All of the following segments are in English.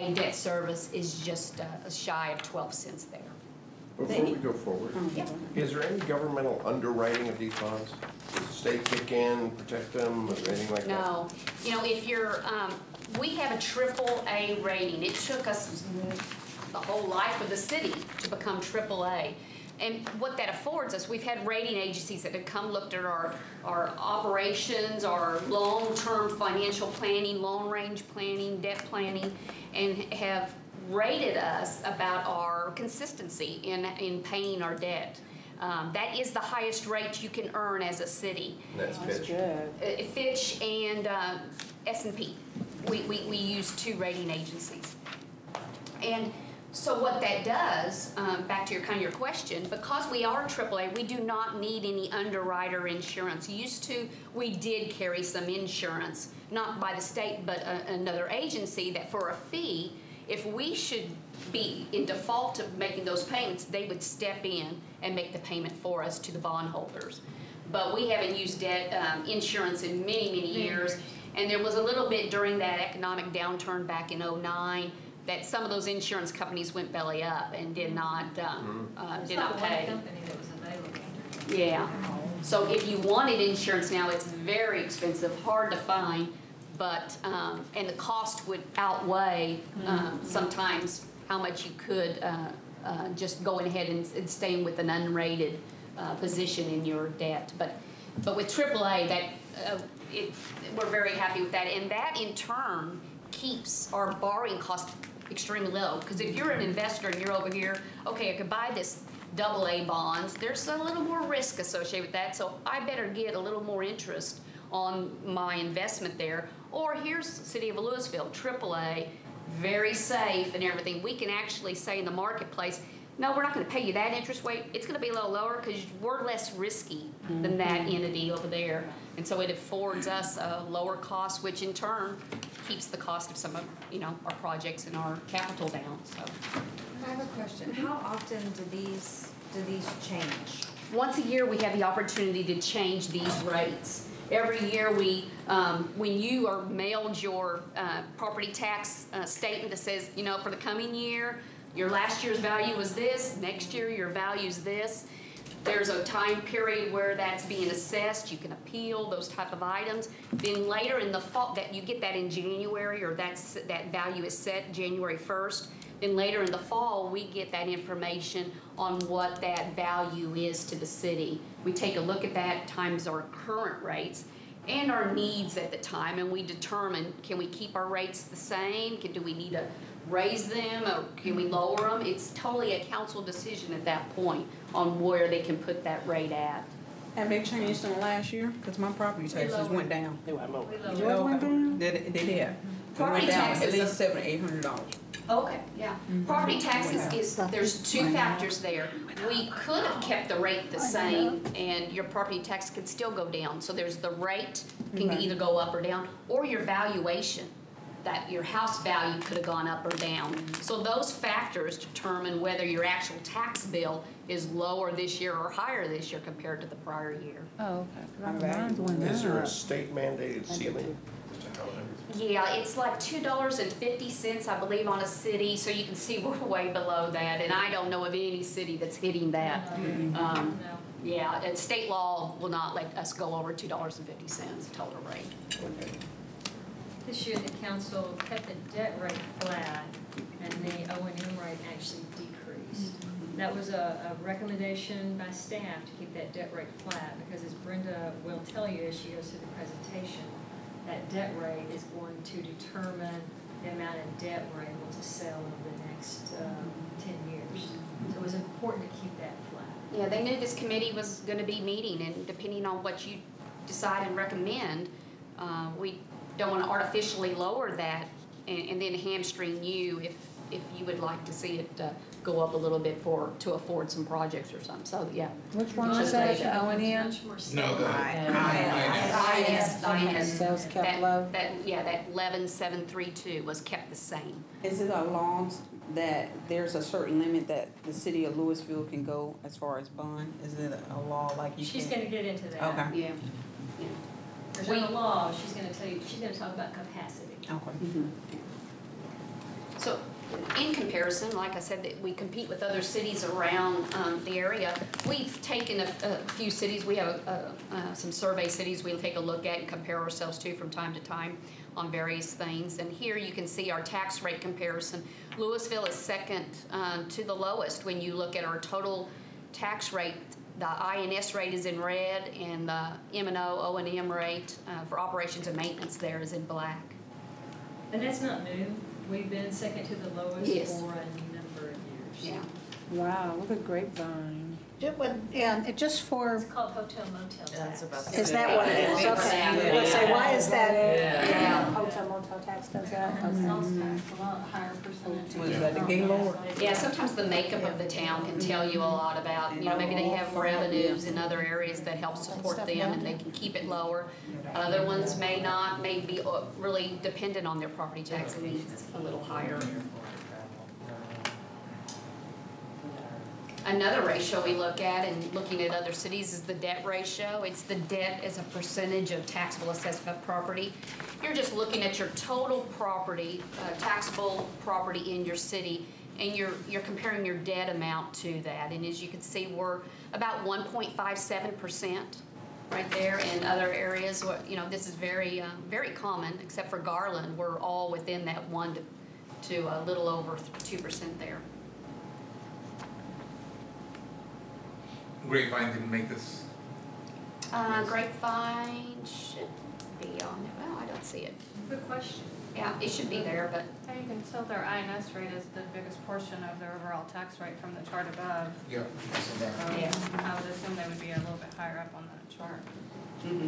A debt service is just uh, shy of 12 cents there. Before we go forward, Yeah. is there any governmental underwriting of these bonds? Does the state kick in, protect them, or anything like that? No, you know, if you're, um, we have a triple A rating. It took us the whole life of the city to become triple A. And what that affords us, we've had rating agencies that have come looked at our, our operations, our long-term financial planning, long-range planning, debt planning, and have rated us about our consistency in, in paying our debt. Um, that is the highest rate you can earn as a city. And that's Fitch. Good. Uh, Fitch and uh, S&P. We, we, we use two rating agencies. And so what that does, um, back to your kind of your question, because we are AAA, we do not need any underwriter insurance. Used to, we did carry some insurance, not by the state, but a, another agency that for a fee, if we should be in default of making those payments, they would step in and make the payment for us to the bondholders. But we haven't used debt, um, insurance in many, many years. And there was a little bit during that economic downturn back in '09 that some of those insurance companies went belly up and did not, um, uh, did not not one pay. company that was available. Yeah. So if you wanted insurance now, it's very expensive, hard to find, but, um, and the cost would outweigh, um, sometimes how much you could, uh, uh, just going ahead and, and staying with an unrated, uh, position in your debt. But, but with AAA, that, uh, it, we're very happy with that. And that in turn keeps our borrowing cost extremely low. Because if you're an investor and you're over here, okay, I could buy this double A bonds, there's a little more risk associated with that, so I better get a little more interest on my investment there. Or here's the city of Lewisville, triple A, very safe and everything. We can actually say in the marketplace, no, we're not gonna pay you that interest rate, it's gonna be a little lower because we're less risky than that mm-hmm. entity over there. And so it affords us a lower cost, which in turn keeps the cost of some of, you know, our projects and our capital down, so. I have a question. How often do these, do these change? Once a year, we have the opportunity to change these rates. Every year, we, um, when you are mailed your uh, property tax uh, statement that says, you know, for the coming year, your last year's value was this, next year, your value's this. There's a time period where that's being assessed, you can appeal those type of items. Then later in the fall, that, you get that in January, or that's, that value is set January first. Then later in the fall, we get that information on what that value is to the city. We take a look at that times our current rates and our needs at the time, and we determine, can we keep our rates the same? Can, do we need to raise them, or can we lower them? It's totally a council decision at that point on where they can put that rate at. Have they changed in the last year? Cause my property taxes lowered. went down. They went lower. We They went down? They, they did. They Property went down at least seven, eight hundred dollars. Okay, yeah. Mm-hmm. Property taxes is, there's two factors there. We could have kept the rate the same and your property tax could still go down. So there's the rate can either go up or down, or your valuation. That your house value could have gone up or down. So those factors determine whether your actual tax bill is lower this year or higher this year compared to the prior year. Oh, okay. Okay. Mine's Is there a state mandated ceiling as to how much? Yeah, it's like two dollars and fifty cents, I believe, on a city, so you can see we're way below that, and I don't know of any city that's hitting that. Um, No. yeah, and state law will not let us go over two dollars and fifty cents total rate. Okay. This year, the council kept the debt rate flat and the O and M rate actually decreased. That was a, a recommendation by staff to keep that debt rate flat because as Brenda will tell you as she goes through the presentation, that debt rate is going to determine the amount of debt we're able to sell over the next, um, ten years. So it was important to keep that flat. Yeah, they knew this committee was gonna be meeting, and depending on what you decide and recommend, uh, we don't wanna artificially lower that and, and then hamstring you if, if you would like to see it, uh, go up a little bit for, to afford some projects or something, so, yeah. Which one was that, the O and M? Much more No, the. IS, IS. Sales kept That- low? That, yeah, that eleven seven three two was kept the same. Is it a law that there's a certain limit that the city of Lewisville can go as far as bond? Is it a law like you She's can? gonna get into that. Okay. Yeah. Yeah. There's We- no law, she's gonna tell you, she's gonna talk about capacity. Okay. So in comparison, like I said, that we compete with other cities around um, the area. We've taken a a few cities, we have uh, uh, some survey cities we'll take a look at and compare ourselves to from time to time on various things. And here you can see our tax rate comparison. Lewisville is second um, to the lowest when you look at our total tax rate. The INS rate is in red and the M and O, O and M rate uh, for operations and maintenance there is in black. And that's not new. We've been second to the lowest Yes. for a number of years. Yeah. Wow, look at Grapevine. Ju- but- Yeah, it just for, It's called hotel motel tax. is that what it is? Okay. I was say, why is that? Yeah. Hotel motel tax does that? Sales tax, a lot higher percentage. Was that the Gaylord? Yeah, sometimes the makeup of the town can tell you a lot about, you know, maybe they have revenues in other areas that help support them and they can keep it lower. Other ones may not, may be uh, really dependent on their property tax and it's a little higher. Another ratio we look at and looking at other cities is the debt ratio. It's the debt as a percentage of taxable assessed property. You're just looking at your total property, uh, taxable property in your city, and you're, you're comparing your debt amount to that. And as you can see, we're about one point five seven percent right there. In other areas, where, you know, this is very, uh, very common, except for Garland, we're all within that one to, to a little over two percent there. Grapevine didn't make this. Uh, Grapevine should be on there. Well, I don't see it. Good question. Yeah, it should be there, but Now you can tell their INS rate is the biggest portion of their overall tax rate from the chart above. Yeah. so that- So Yeah. I would assume they would be a little bit higher up on that chart. We can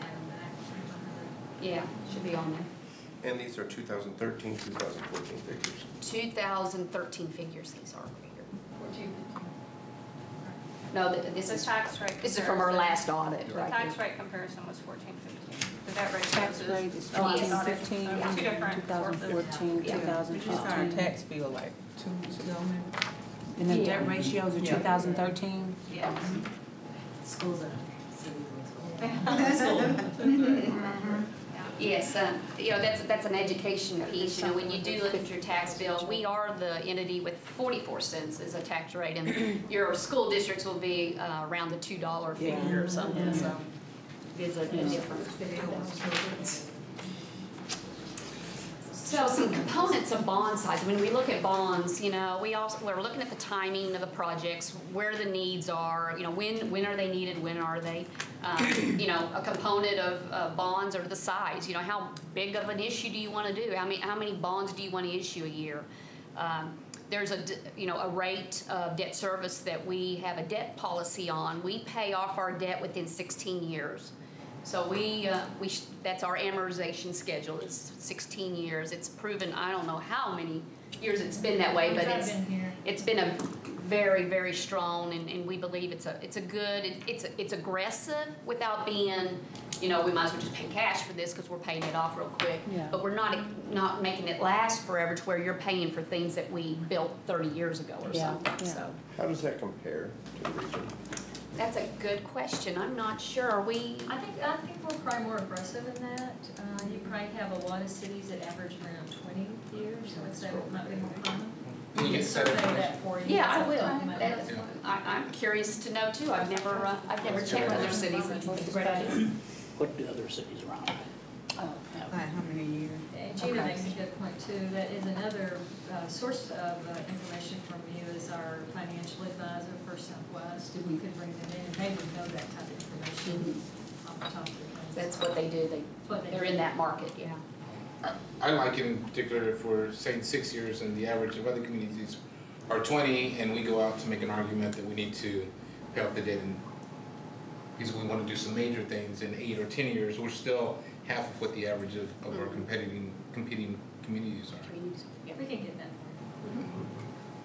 add them back. yeah, should be on there. And these are 2013, 2014 figures. 2013 figures these are over here. Fourteen. No, th- this The is, tax rate. this is from our comparison- last audit, The right? tax rate comparison was fourteen fifteen. The debt rate Tax is. rate is yes. fourteen fifteen, Two different two thousand sources. fourteen, Yeah. two thousand We just got our fifteen. tax bill like two weeks ago, maybe. And the debt ratios are Yeah. two thousand thirteen? Yes. Schools are Yes, uh, you know, that's, that's an education piece, you know, when you do look at your tax bill, we are the entity with 44 cents as a tax rate, and your school districts will be uh, around the $2 figure or something, so it's a a difference. So some components of bond size, when we look at bonds, you know, we also, we're looking at the timing of the projects, where the needs are, you know, when, when are they needed, when are they? Um, You know, a component of, uh bonds are the size, you know, how big of an issue do you wanna do? How many, how many bonds do you wanna issue a year? Um, There's a, you know, a rate of debt service that we have a debt policy on. We pay off our debt within sixteen years. So we, uh, we, sh- that's our amortization schedule, it's sixteen years. It's proven, I don't know how many years it's been that way, but it's, been here. it's been a very, very strong and, and we believe it's a, it's a good, it- it's, it's aggressive without being, you know, we might as well just pay cash for this because we're paying it off real quick. Yeah. But we're not, not making it last forever to where you're paying for things that we built thirty years ago or Yeah, something, yeah. so. How does that compare to the region? That's a good question. I'm not sure. Are we? I think, I think we're probably more aggressive in that. Uh, you probably have a lot of cities that average around twenty years, so I'd say it might be more common. Can you get can that survey that for you. Yeah, I will. what I'm talking about. That's- I, I'm curious to know too. I've never, uh, I've never checked other cities. What do other cities around have? Like how many years? And Gina makes a good point too, that is another uh, source of uh, information from you is our financial advisor for Southwest, and we could bring them in, and they would know that type of information off the top of their heads. That's what they do. They, what they they're do. in that market, yeah. I- I like it in particular if we're saying six years and the average of other communities are twenty and we go out to make an argument that we need to pay off the debt and because we wanna do some major things in eight or ten years, we're still half of what the average of, of our competing, competing communities are. Communities, yeah. We can get that.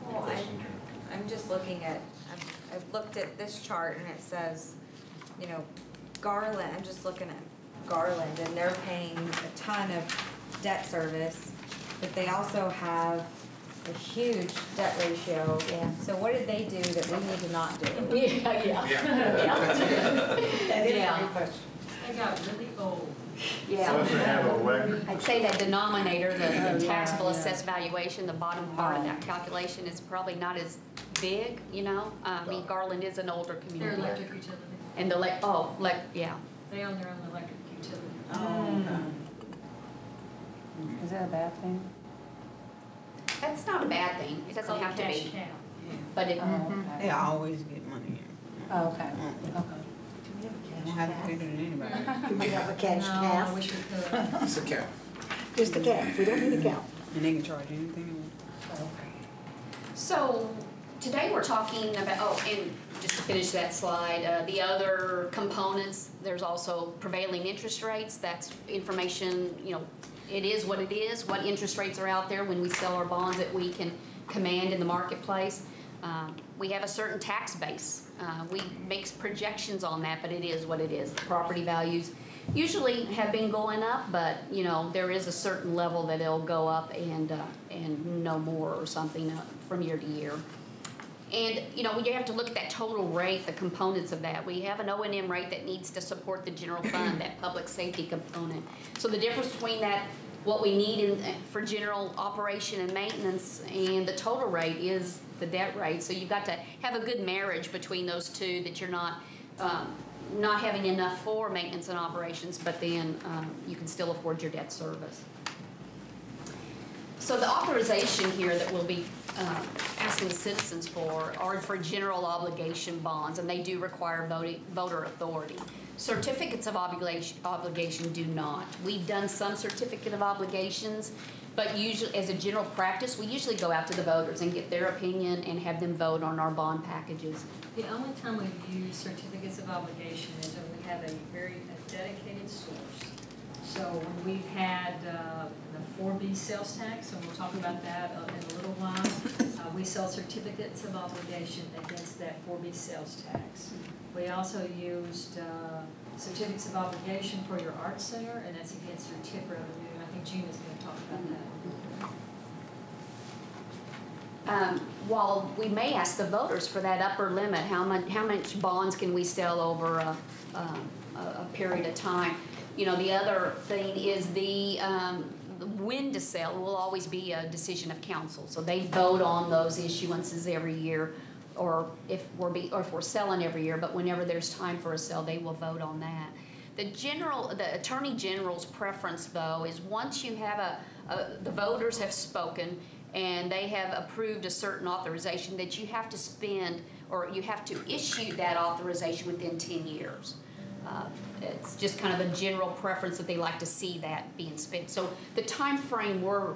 Well, I, I'm just looking at, I've, I've looked at this chart and it says, you know, Garland, I'm just looking at Garland and they're paying a ton of debt service, but they also have a huge debt ratio. Yeah. So what did they do that we need to not do? Yeah, yeah. Yeah. Yeah. They got really old. Yeah. Unless have a rec, I'd say that denominator, Oh, the the taxable yeah. assessed valuation, the bottom part of that calculation is probably not as big, you know? Uh, I mean, Garland is an older Their community. electric utility, And the, le- oh, like, yeah. they own their own electric utility. Oh. Is that a bad thing? That's not a bad thing. It doesn't have to be. cow. But it, Oh, They always get money. Oh, okay, Mm. okay. Don't have to feed it to anybody. Can we have a cash No, I calf? we could. It's a cap. Just a calf, we don't need a cow. And they can charge anything. So, today we're talking about, oh, and just to finish that slide, uh, the other components, there's also prevailing interest rates, that's information, you know, it is what it is, what interest rates are out there when we sell our bonds that we can command in the marketplace. Um, We have a certain tax base, uh, we make projections on that, but it is what it is. The Property values usually have been going up, but, you know, there is a certain level that it'll go up and, uh, and no more or something uh, from year to year. And, you know, you have to look at that total rate, the components of that. We have an O and M rate that needs to support the general fund, that public safety component. So the difference between that, what we need in, for general operation and maintenance and the total rate is the debt rate. So you've got to have a good marriage between those two, that you're not, um, not having enough for maintenance and operations, but then, um, you can still afford your debt service. So the authorization here that we'll be um, asking the citizens for are for general obligation bonds, and they do require voting, voter authority. Certificates of obligation, obligation do not. We've done some certificate of obligations, but usually, as a general practice, we usually go out to the voters and get their opinion and have them vote on our bond packages. The only time we've used certificates of obligation is when we have a very a dedicated source. So when we've had uh, the four B sales tax, and we'll talk about that uh, in a little while, uh, we sell certificates of obligation against that four B sales tax. We also used uh, certificates of obligation for your art center, and that's against your TIF revenue. I think Gina's gonna talk about that. Um, While we may ask the voters for that upper limit, how much, how much bonds can we sell over a, um, a, a period of time? You know, the other thing is the, um, when to sell will always be a decision of council. So they vote on those issuances every year, or if we're be, or if we're selling every year, but whenever there's time for a sale, they will vote on that. The general, the attorney general's preference though is once you have a, a, the voters have spoken and they have approved a certain authorization that you have to spend or you have to issue that authorization within ten years. Uh, It's just kind of a general preference that they like to see that being spent. So the time frame we're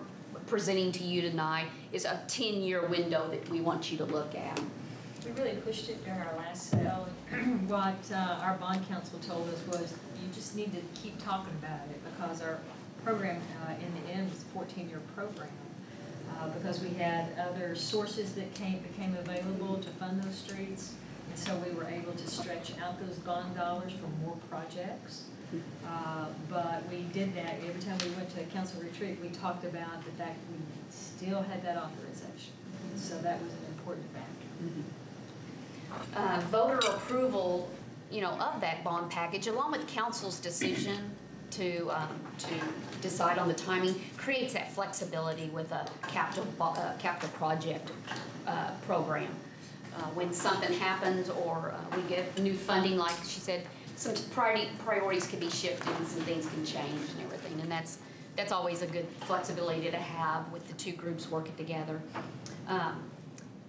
presenting to you tonight is a ten-year window that we want you to look at. We really pushed it during our last sale. What uh, our bond counsel told us was, you just need to keep talking about it because our program, uh, in the end, was a fourteen-year program. uh, Because we had other sources that came, became available to fund those streets. So we were able to stretch out those bond dollars for more projects. Uh, But we did that, every time we went to a council retreat, we talked about the fact we still had that authorization. So that was an important factor. uh, voter approval, you know, of that bond package, along with council's decision to, um, to decide on the timing, creates that flexibility with a capital, uh, capital project, uh, program. Uh, when something happens or, uh, we get new funding, like she said, some priority, priorities can be shifted and some things can change and everything, and that's, that's always a good flexibility to have with the two groups working together. Um,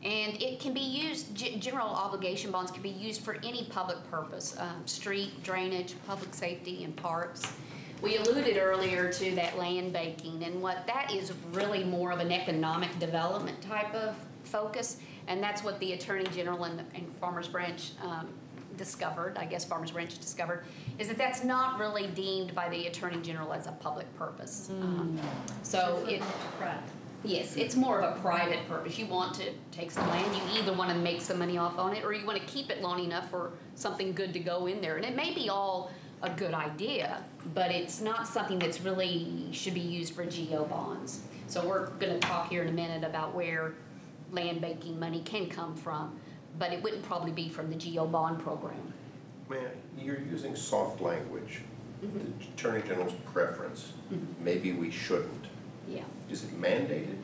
and it can be used, ge- general obligation bonds can be used for any public purpose, um, street, drainage, public safety, and parks. We alluded earlier to that land banking, and what that is really more of an economic development type of focus, and that's what the Attorney General and, and Farmers Branch, um, discovered, I guess Farmers Branch discovered, is that that's not really deemed by the Attorney General as a public purpose. Um, So Flipping it. Yes, it's more of a private purpose. You want to take some land, you either want to make some money off on it, or you want to keep it long enough for something good to go in there. And it may be all a good idea, but it's not something that's really, should be used for GO bonds. So we're gonna talk here in a minute about where land banking money can come from, but it wouldn't probably be from the GO bond program. Man, you're using soft language. the mm-hmm. Attorney General's preference, mm-hmm. maybe we shouldn't. Yeah. Is it mandated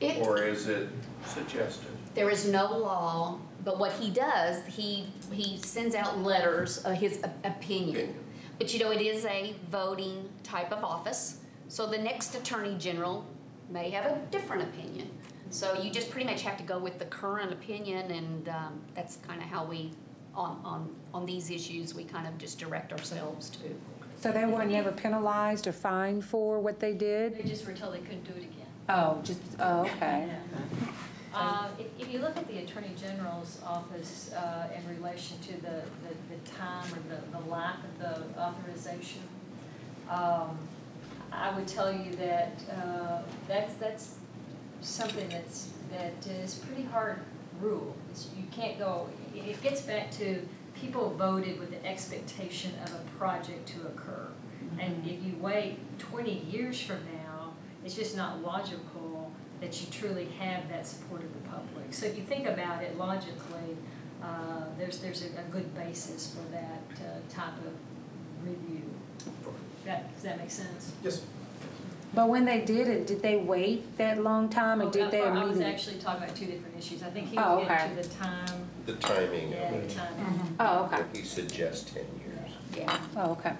It, or is it suggested? there is no law, but what he does, he, he sends out letters of his opinion. Opinion. But you know, it is a voting type of office, so the next attorney general may have a different opinion. So you just pretty much have to go with the current opinion, and um, that's kind of how we, on, on, on these issues, we kind of just direct ourselves to. So they weren't never penalized or fined for what they did? They did? just were told they couldn't do it again. Oh, just, oh, okay. Uh, If, if you look at the Attorney General's office uh, in relation to the, the, the time or the, the lack of the authorization, um, I would tell you that, uh, that's, that's something that's, that is pretty hard rule. It's- You can't go, it it gets back to, people voted with the expectation of a project to occur. And if you wait twenty years from now, it's just not logical that you truly have that support of the public. So if you think about it logically, uh, there's, there's a, a good basis for that uh, type of review. That, does that make sense? Yes. But when they did it, did they wait that long time or Oh, did they I was immediately? actually talking about two different issues. I think he Oh, was okay. getting to the time, The timing yeah, of the it. timing. Mm-hmm. Oh, okay. He suggests ten years. Yeah. Oh, okay.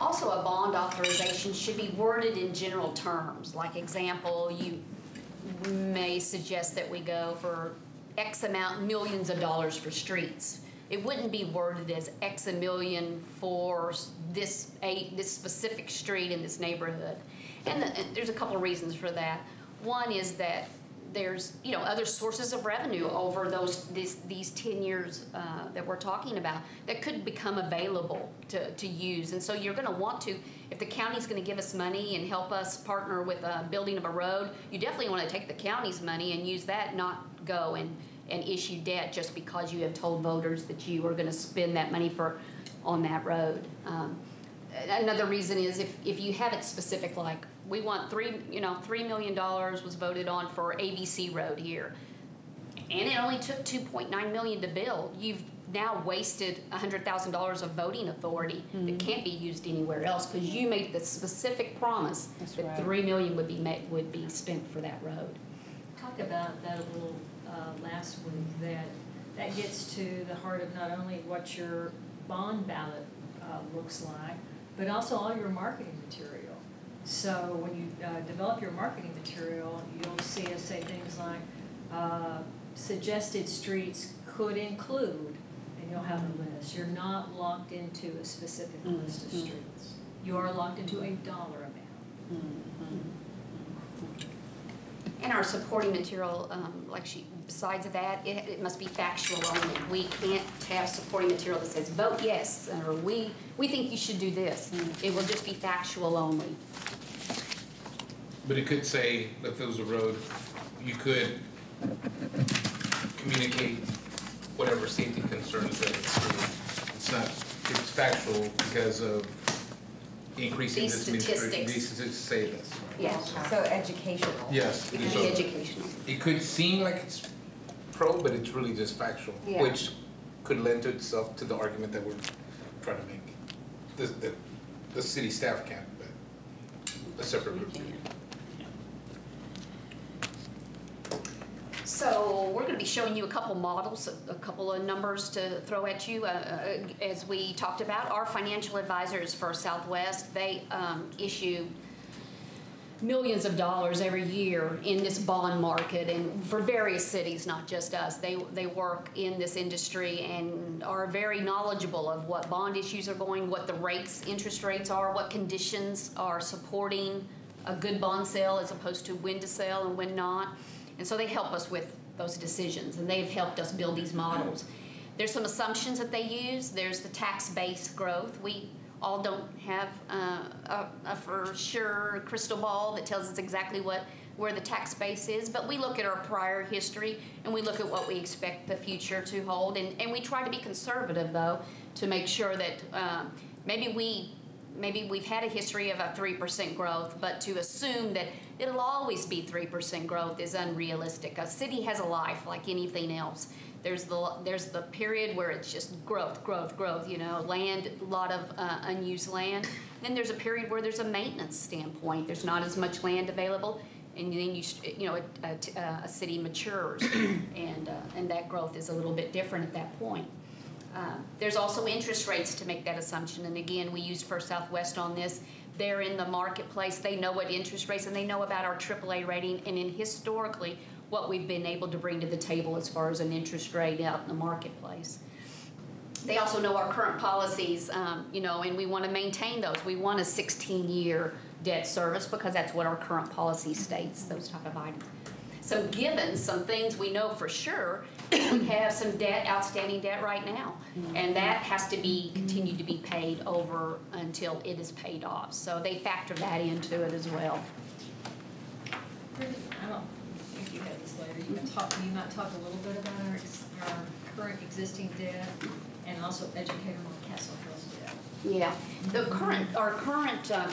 Also, a bond authorization should be worded in general terms. Like example, you may suggest that we go for X amount, millions of dollars for streets. It wouldn't be worded as X a million for this, a, this specific street in this neighborhood. And, the- and there's a couple of reasons for that. One is that there's, you know, other sources of revenue over those, these, these ten years, uh, that we're talking about that could become available to, to use. And so you're gonna want to, if the county's gonna give us money and help us partner with a building of a road, you definitely wanna take the county's money and use that, not go and, and issue debt just because you have told voters that you are gonna spend that money for, on that road. Um, Another reason is if, if you have it specific, like, we want three, you know, three million dollars was voted on for ABC Road here. And it only took two point nine million to build, you've now wasted hundred thousand dollars of voting authority that can't be used anywhere else, cause you made the specific promise That's that right. three million would be ma- would be spent for that road. Talked about that a little uh, last week, that, that gets to the heart of not only what your bond ballot uh, looks like, but also all your marketing material. So when you uh, develop your marketing material, you'll see us say things like, uh, suggested streets could include, and you'll have a list. You're not locked into a specific list of streets. You are locked into a dollar amount. And our supporting material, um, like she, besides that, it, it must be factual only. We can't have supporting material that says, vote yes, or we, we think you should do this. Mm. It will just be factual only. But it could say, that it was a road, you could communicate whatever safety concerns that it's, it's not, it's factual because of increasing These this. means- statistics. These statistics say this. Yeah, So educational. Yes. it can so be educational. It could seem like it's pro, but it's really just factual, Yeah. which could lend to itself to the argument that we're trying to make. The, the, the city staff can't, but a separate group can. So we're gonna be showing you a couple models, a- a couple of numbers to throw at you. Uh, uh, As we talked about, our financial advisors for Southwest, they um, issue millions of dollars every year in this bond market and for various cities, not just us. They, they work in this industry and are very knowledgeable of what bond issues are going, what the rates, interest rates are, what conditions are supporting a good bond sale as opposed to when to sell and when not. And so they help us with those decisions and they've helped us build these models. There's some assumptions that they use. There's the tax base growth. We all don't have uh, a, a for sure crystal ball that tells us exactly what where the tax base is, but we look at our prior history and we look at what we expect the future to hold, and, and we try to be conservative though to make sure that um, maybe we maybe we've had a history of a 3% growth, but to assume that it'll always be 3% growth is unrealistic. A city has a life like anything else. There's the, there's the period where it's just growth, growth, growth, you know, land, a lot of uh, unused land. Then there's a period where there's a maintenance standpoint, there's not as much land available. And then you, you know, a, a a city matures and, uh, and that growth is a little bit different at that point. Um, There's also interest rates to make that assumption, and again, we used First Southwest on this. They're in the marketplace, they know what interest rates, and they know about our AAA rating, and in historically, what we've been able to bring to the table as far as an interest rate out in the marketplace. They also know our current policies, um, you know, and we want to maintain those. We want a 16-year debt service because that's what our current policy states, those type of items. So given some things we know for sure, we have some debt, outstanding debt right now. And that has to be, continued to be paid over until it is paid off. So they factor that into it as well. I don't think you had this later, you can talk, you might talk a little bit about our, our current existing debt and also educate them on Castle Hills debt. Yeah, the current, our current um,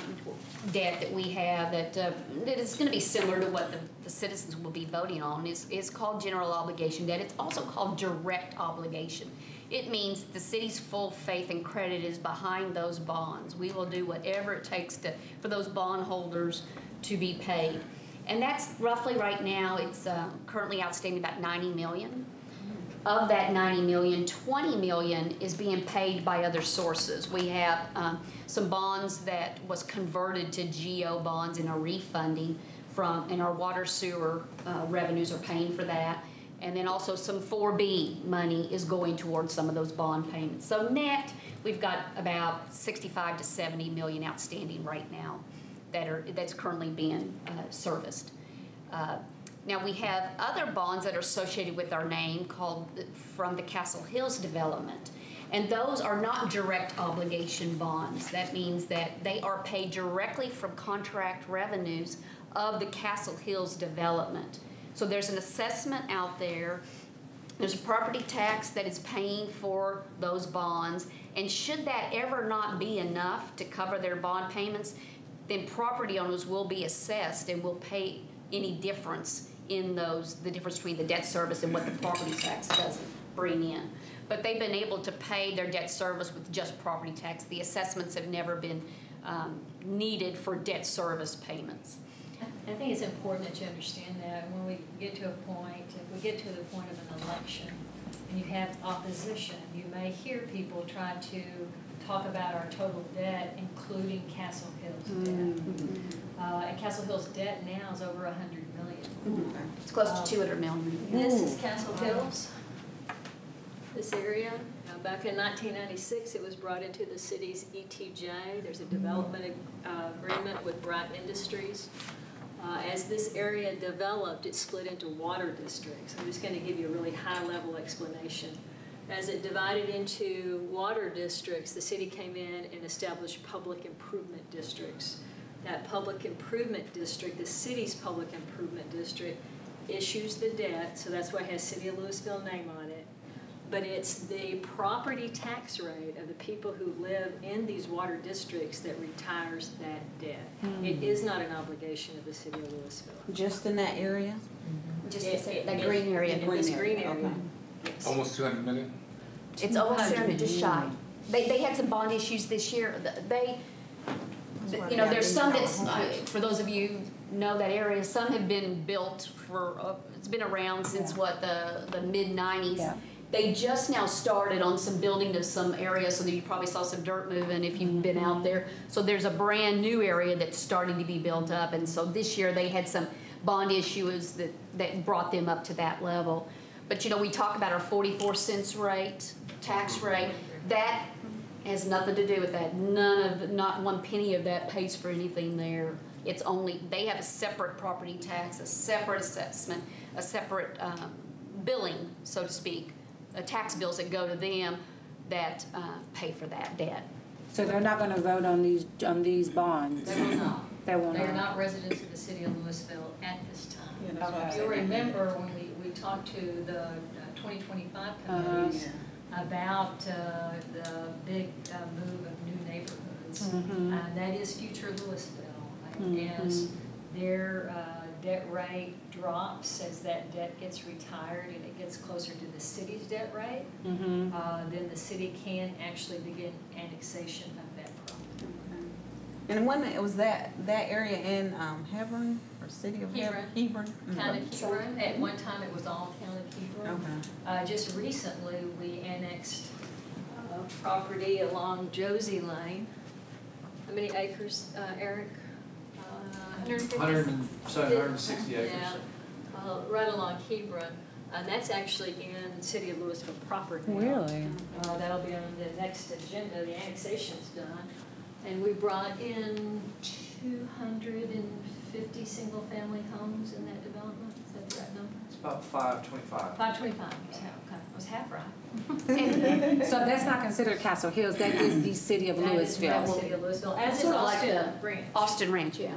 debt that we have that, uh, that is gonna be similar to what the, the citizens will be voting on is, is called general obligation debt. It's also called direct obligation. It means the city's full faith and credit is behind those bonds. We will do whatever it takes to, for those bondholders to be paid. And that's roughly right now, it's uh, currently outstanding about ninety million. Of that 90 million, 20 million is being paid by other sources. We have um, some bonds that was converted to GO bonds and are refunding from, and our water sewer uh, revenues are paying for that. And then also some 4B money is going towards some of those bond payments. So net, we've got about 65 to 70 million outstanding right now that are, that's currently being uh, serviced. Uh, Now, we have other bonds that are associated with our name called, from the Castle Hills development. And those are not direct obligation bonds. That means that they are paid directly from contract revenues of the Castle Hills development. So there's an assessment out there there's a property tax that is paying for those bonds, and should that ever not be enough to cover their bond payments, then property owners will be assessed and will pay any difference in those, the difference between the debt service and what the property tax doesn't bring in. But they've been able to pay their debt service with just property tax. The assessments have never been um, needed for debt service payments. I think it's important that you understand that when we get to a point, if we get to the point of an election and you have opposition, you may hear people try to talk about our total debt, including Castle Hills debt. Uh, and Castle Hills debt now is over a hundred million. It's close to 200 million. This is Castle Hills, this area. Now, back in nineteen ninety-six, it was brought into the city's ETJ. There's a development uh, agreement with Bright Industries. Uh, As this area developed, it split into water districts. I'm just gonna give you a really high-level explanation. As it divided into water districts, the city came in and established public improvement districts. That public improvement district, the city's public improvement district, issues the debt, so that's why it has City of Lewisville name on it. But it's the property tax rate of the people who live in these water districts that retires that debt. It is not an obligation of the City of Lewisville. Just in that area? Just It- the- it- that green area. In this green area, area, okay. yes. Almost two hundred million? It's almost there, but just shy. They, they had some bond issues this year. They, you know, there's some that's, uh, for those of you who know that area, some have been built for, uh, it's been around since what, the, the mid-nineties. Yeah. They just now started on some building of some area, so that you probably saw some dirt moving if you've been out there. So there's a brand-new area that's starting to be built up, and so this year they had some bond issues that, that brought them up to that level. But, you know, we talk about our forty-four cents rate, tax rate, that has nothing to do with that. None of, not one penny of that pays for anything there. It's only, they have a separate property tax, a separate assessment, a separate, um, billing, so to speak, uh, tax bills that go to them that, uh, pay for that debt. So they're not gonna vote on these, on these bonds? They will not. They will They are not? not residents of the city of Lewisville at this time. Yeah, that's what I You'll remember when we, we talked to the uh, 2025 Uh-huh. committees about uh, the big uh, move of new neighborhoods. Mhm. Uh, That is future Lewisville. As their uh, debt rate drops as that debt gets retired and it gets closer to the city's debt rate, Mm-hmm. uh, then the city can actually begin annexation of that property. And when, it was that, that area in, um, Hebron, or city of Hebron? Hebron? Mhm. Town of Hebron, at one time it was all town of Hebron. Okay. Uh, just recently, we annexed, uh, property along Josey Lane. How many acres, uh, Eric? Hundred and, hundred and sixty acres. Yeah, uh, right along Hebron, and that's actually in the city of Lewisville proper now. Really? Uh, that'll be on the next agenda, the annexation's done. And we brought in two hundred and fifty single-family homes in that development, is that the right number? It's about five twenty-five. Five twenty-five, okay, I was half right. So that's not considered Castle Hills, that is the city of Lewisville. That is the Lewisville. city of Lewisville, as is Sort like Austin the Branch. Austin Ranch, yeah.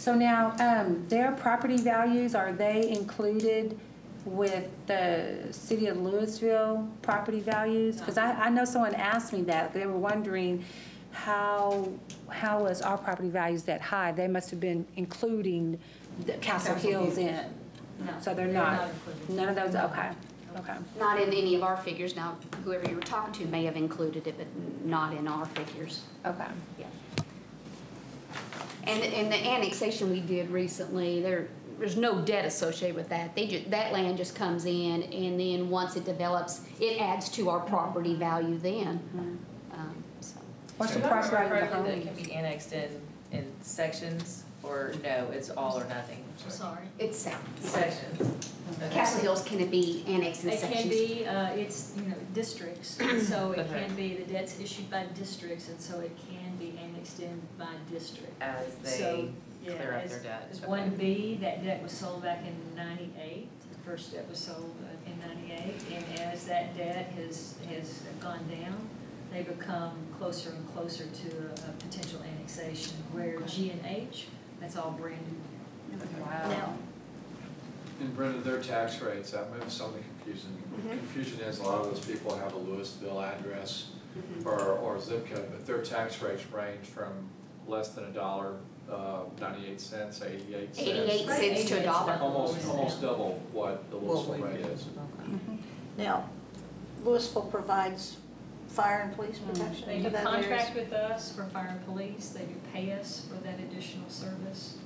So now, um, their property values, are they included with the city of Lewisville property values? Cause I, I know someone asked me that, they were wondering how, how was our property values that high? They must have been including the Castle Hills in. No, So they're not, included. none of those, okay, okay. Not in any of our figures. Now, whoever you were talking to may have included it, but not in our figures. Okay. And, and the annexation we did recently, there, there's no debt associated with that. They ju, that land just comes in and then once it develops, it adds to our property value then. Um, so. What's the If I price remember right of the correctly, that it can be annexed in, in sections, or no, it's all or nothing? I'm sorry. It's sound. Sections. Okay. Castle Hills, can it be annexed in It sections? can be, uh, it's, you know, districts, so it Okay. can be, the debt's issued by districts, and so it can be annexed in by district. As So, they yeah, clear up as- their debt. As Okay. one B, that debt was sold back in ninety-eight, the first debt was sold uh, in ninety-eight, and as that debt has, has gone down, they become closer and closer to a, a potential annexation, where G and H, that's all brand new. Wow. Now, And Brenda, their tax rates, that moves some of the confusion. Mhm. Confusion is a lot of those people have a Lewisville address Mhm. or, or zip code, but their tax rates range from less than a dollar, uh, ninety-eight cents, eighty-eight cents. Eighty-eight cents to a dollar. Almost, almost double what the Lewisville What we rate do. is. Now, Lewisville provides fire and police protection They to do that contract area? with us for fire and police, they do pay us for that additional service.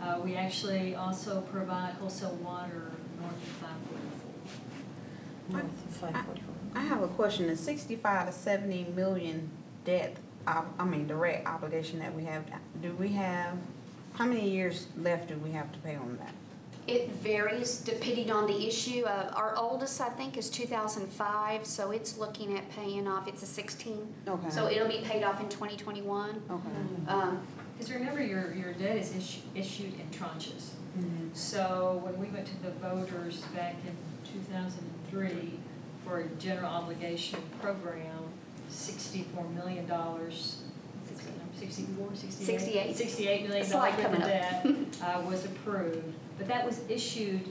Uh, we actually also provide wholesale water north of five forty-four. North of 544. I have a question, the sixty-five to seventy million debt, ob- I mean, direct obligation that we have, do we have, how many years left do we have to pay on that? It varies depending on the issue. Uh, our oldest, I think, is two thousand five, so it's looking at paying off, it's a sixteen. Okay. So it'll be paid off in twenty twenty-one. Okay. Um, Because remember, your, your debt is issu- issued in tranches. Mhm. So when we went to the voters back in two thousand and three for a general obligation program, sixty-four million dollars, sixty-four, sixty-eight? 68. Sixty-eight million It's like dollars worth of coming debt, uh, was approved. But that was issued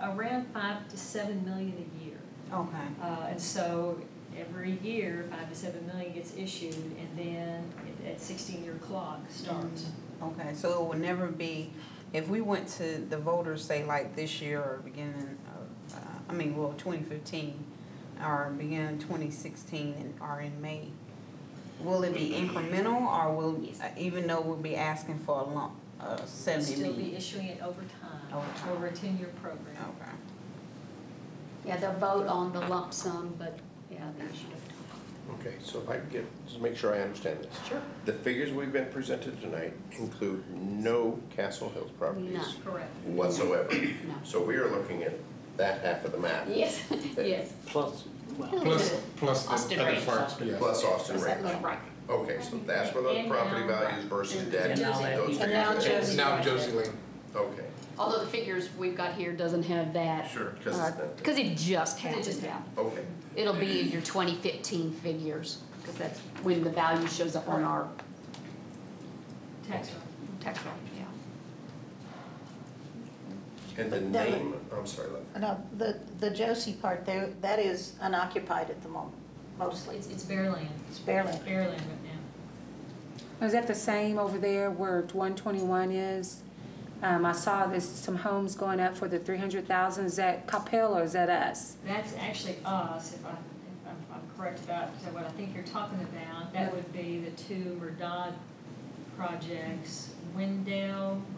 uh, around five to seven million a year. Okay. Uh, and so every year, five to seven million gets issued, and then it- that sixteen-year clock starts. Okay, so it would never be, if we went to the voters, say like this year or beginning of, I mean, well, twenty fifteen, or beginning twenty sixteen and, or in May, will it be incremental or will, Yes. uh, even though we'll be asking for a lump, uh, We'll seventy Still million? be issuing it over time, Over time. over a ten-year program. Okay. Yeah, they'll vote on the lump sum, but, yeah, the issue of Okay, so if I could get, just make sure I understand this. Sure. The figures we've been presented tonight include no Castle Hills properties None. Correct. whatsoever. No. So we are looking at that half of the map. Yes, yes. Plus, well, Plus, plus Austin the other Ranch. parts, yeah. Plus Austin Is Ranch. right? Okay, so that's where the And property now- values versus debt, And now that- those And now figures. Josey- Now Josey Lane. Okay, Although the figures we've got here doesn't have that. sure, because it's uh, not. Because it just Because it just happened. Okay, It'll be in your 2015 figures, because that's when the value shows up on our Tax rate. tax roll, yeah. And the But that- name, I'm sorry, Leslie. Now, the, the Josey part there, that is unoccupied at the moment, mostly. It's, it's bare land, It's barely. it's bare land right now. Is that the same over there where one twenty-one is? Um, I saw there's some homes going up for the three hundred thousand. Is that Coppell or is that us? That's actually us, if I, if I'm, I'm correct about, so what I think you're talking about, that would be the two Murdad projects, Wendell, what's in?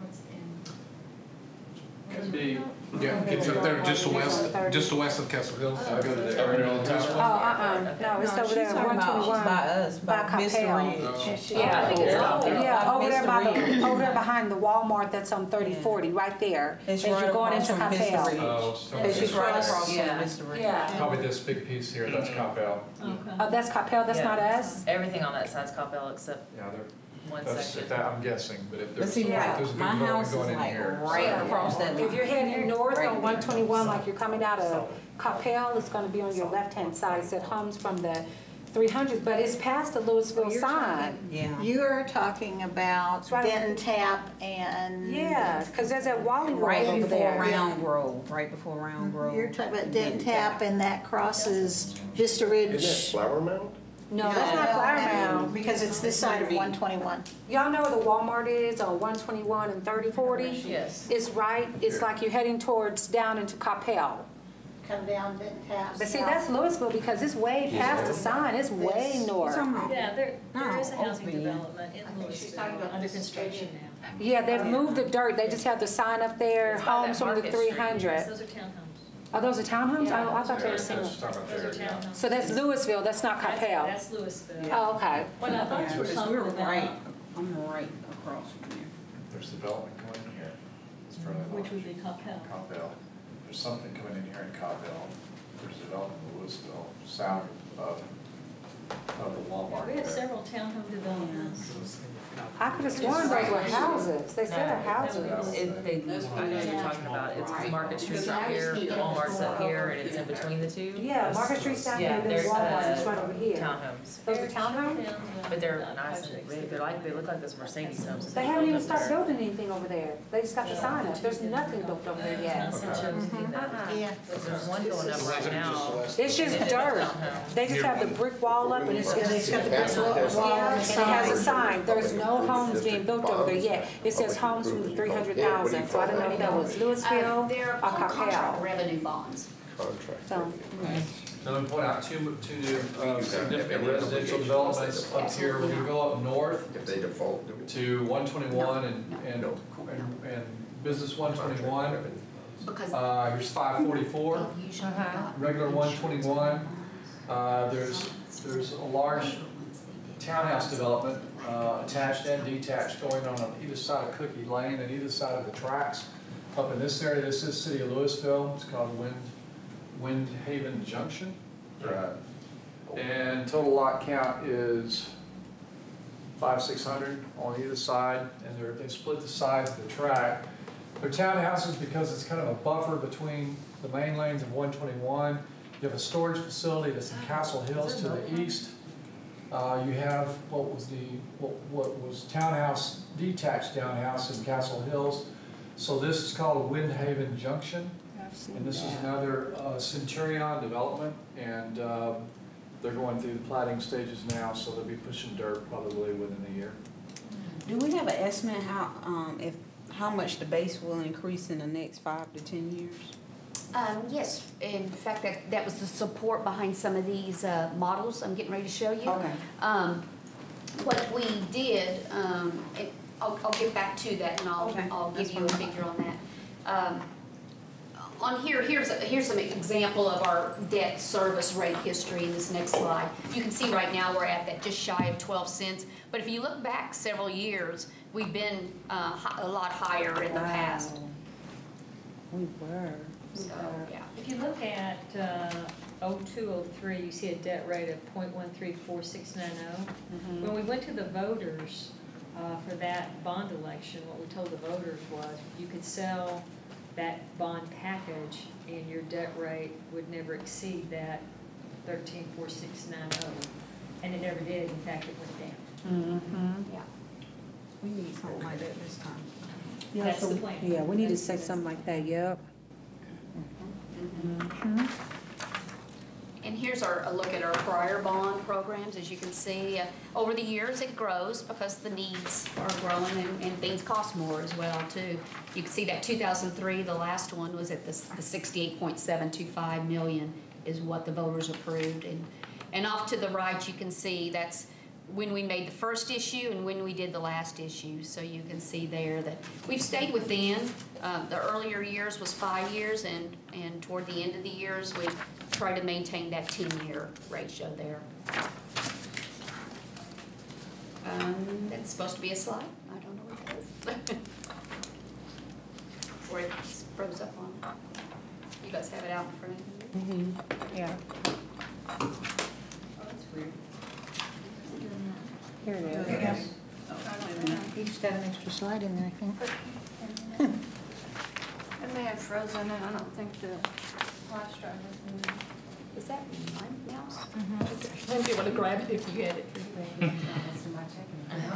Could be, Yeah, it's up there just west, just west of Castle Hills. I'll go to the Up in aerial Old test Town. Oh, uh-uh, no, it's No, over there, she's one talking about twenty-one. By us, by by Vista Coppell. Ridge. Oh. Yeah, I think it's out there. Yeah, over there by Vista the, over there behind the Walmart that's on thirty forty, right there. It's As you're going across into from Vista Coppell. Oh, so It's just right across- across yeah. from Vista Ridge. Yeah. Probably this big piece here, that's Coppell. Okay. Oh, that's Coppell, that's Yeah. not us? Everything on that side's Coppell except Yeah, they're, one that's, section. that, I'm guessing, but if But there's, see, if right, there's a big my development house is going in like here. right across that line. If you're heading north Right on one twenty-one, like you're coming out of Coppell, it's gonna be on your left-hand side, it hums from the three hundreds, but it's past the Lewisville You're sign. Yeah. You are talking about It's right- Denton Tap and. Yeah, cause there's that Wally World Right over before there. Round Grove, right before Round mm-hmm. Grove. You're talking about Denton Tap and that crosses Vista Ridge. Isn't that Flower Mound? No, that's not Flower Mound. Because it's this side of one twenty-one. Y'all know where the Walmart is on one twenty-one and thirty forty? Yes. It's right, it's like you're heading towards, down into Coppell. Come down Denton Tap. But see, that's Lewisville because it's way past the sign, it's way You're north. Yeah, there, there is a housing development in think she's Lewisville, talking about under this construction now. Yeah, they've moved the dirt, they just have the sign up there, It's by that homes from the Market three Street. hundred. Those are townhomes. Are those the townhomes? Yeah. Oh, I thought they were single. that's talking Those are townhomes. So that's Lewisville, that's not That's- Coppell. That's Lewisville. Oh, okay. What I thought you were Because talking we're right, I'm right across from you. There's development coming in here. It's further mm-hmm. Which would north. be Capel. Coppell. There's something coming in here in Coppell. There's development in Lewisville, south of, of the Walmart. We have there. several townhome developments. I could have sworn those were houses, they said they're houses. It, they, I know what you're talking about, it's 'cause Market Street's up here, Walmart's up here, and it's in between the two. Yeah, Market Street's down here, Yeah, there's there's, Walmart, it's uh, right over here. Townhomes, Those are townhomes? but they're nice and big, they're like, they look like those Mercedes homes. They haven't even started building anything over there, they just got the sign up, there's nothing built over there yet. That's not. Yeah. There's one going up right now. It's just dirt, they just have the brick wall up and it's, Yeah, it's it's got the brick wall- wall and and it has a sign. sign, there's no homes being built over there yet. It says homes from the three hundred thousand, so I don't know if that was Uh, Lewisville They're or called contract Coppell. revenue bonds. Contract. So- revenue. Now, let me point out two, two new uh, significant residential developments up here. We're gonna go up north If they default, do we? to one twenty-one and, and, and, and business one twenty-one. Because Uh, here's five forty-four. they've usually got. regular one twenty-one. Uh, there's, there's a large townhouse development, uh, attached and detached going on on either side of Cookie Lane and either side of the tracks. Up in this area, this is city of Lewisville, it's called Wind, Wind Haven Junction. Right. And total lot count is five, six hundred on either side, and they're, they split the size of the track. They're townhouses because it's kind of a buffer between the main lanes of one twenty-one. You have a storage facility that's in Castle Hills to the east. Uh, you have what was the, what, what was townhouse, detached townhouse in Castle Hills. So this is called Windhaven Junction. And this is another uh, Centurion development, and um, they're going through the platting stages now, so they'll be pushing dirt probably within a year. Do we have an estimate how, um, if, how much the base will increase in the next five to ten years? Um, yes, in fact, that, that was the support behind some of these, uh, models I'm getting ready to show you. Okay. Um, what we did, um, it, I'll, I'll get back to that and I'll, Okay, I'll give that's you a figure on that. Um, on here, here's, a- here's some example of our debt service rate history in this next slide. You can see right now we're at that just shy of twelve cents, but if you look back several years, we've been, uh, a lot higher in the past. We were. So, yeah. If you look at, uh, oh two, oh three, you see a debt rate of point one three four six nine oh. When we went to the voters, uh, for that bond election, what we told the voters was, you could sell that bond package and your debt rate would never exceed that thirteen four six nine oh. And it never did, in fact, it went down. Mm-hmm. We need something like that this time. Yeah, That's so- the plan. Yeah, we need to That's- say something like that, yep. Mhm. And And here's our, a look at our prior bond programs. As you can see, uh, over the years, it grows because the needs are growing and, and things cost more as well, too. You can see that 2003, the last one, was at the the 68.725 million is what the voters approved. And, and off to the right, you can see that's when we made the first issue and when we did the last issue. So you can see there that we've stayed within. Uh, The earlier years was five years, and, and toward the end of the years, we try to maintain that 10-year ratio there. Um, That's supposed to be a slide? I don't know what it is. Or it froze up on. You guys have it out in front of you? Yeah, Oh, that's weird. Here it is. Yes. You just got an extra slide in there, I think. It may have frozen and I don't think the flash drive is moving. Is that my mouse? I wouldn't be able to grab it if you had it.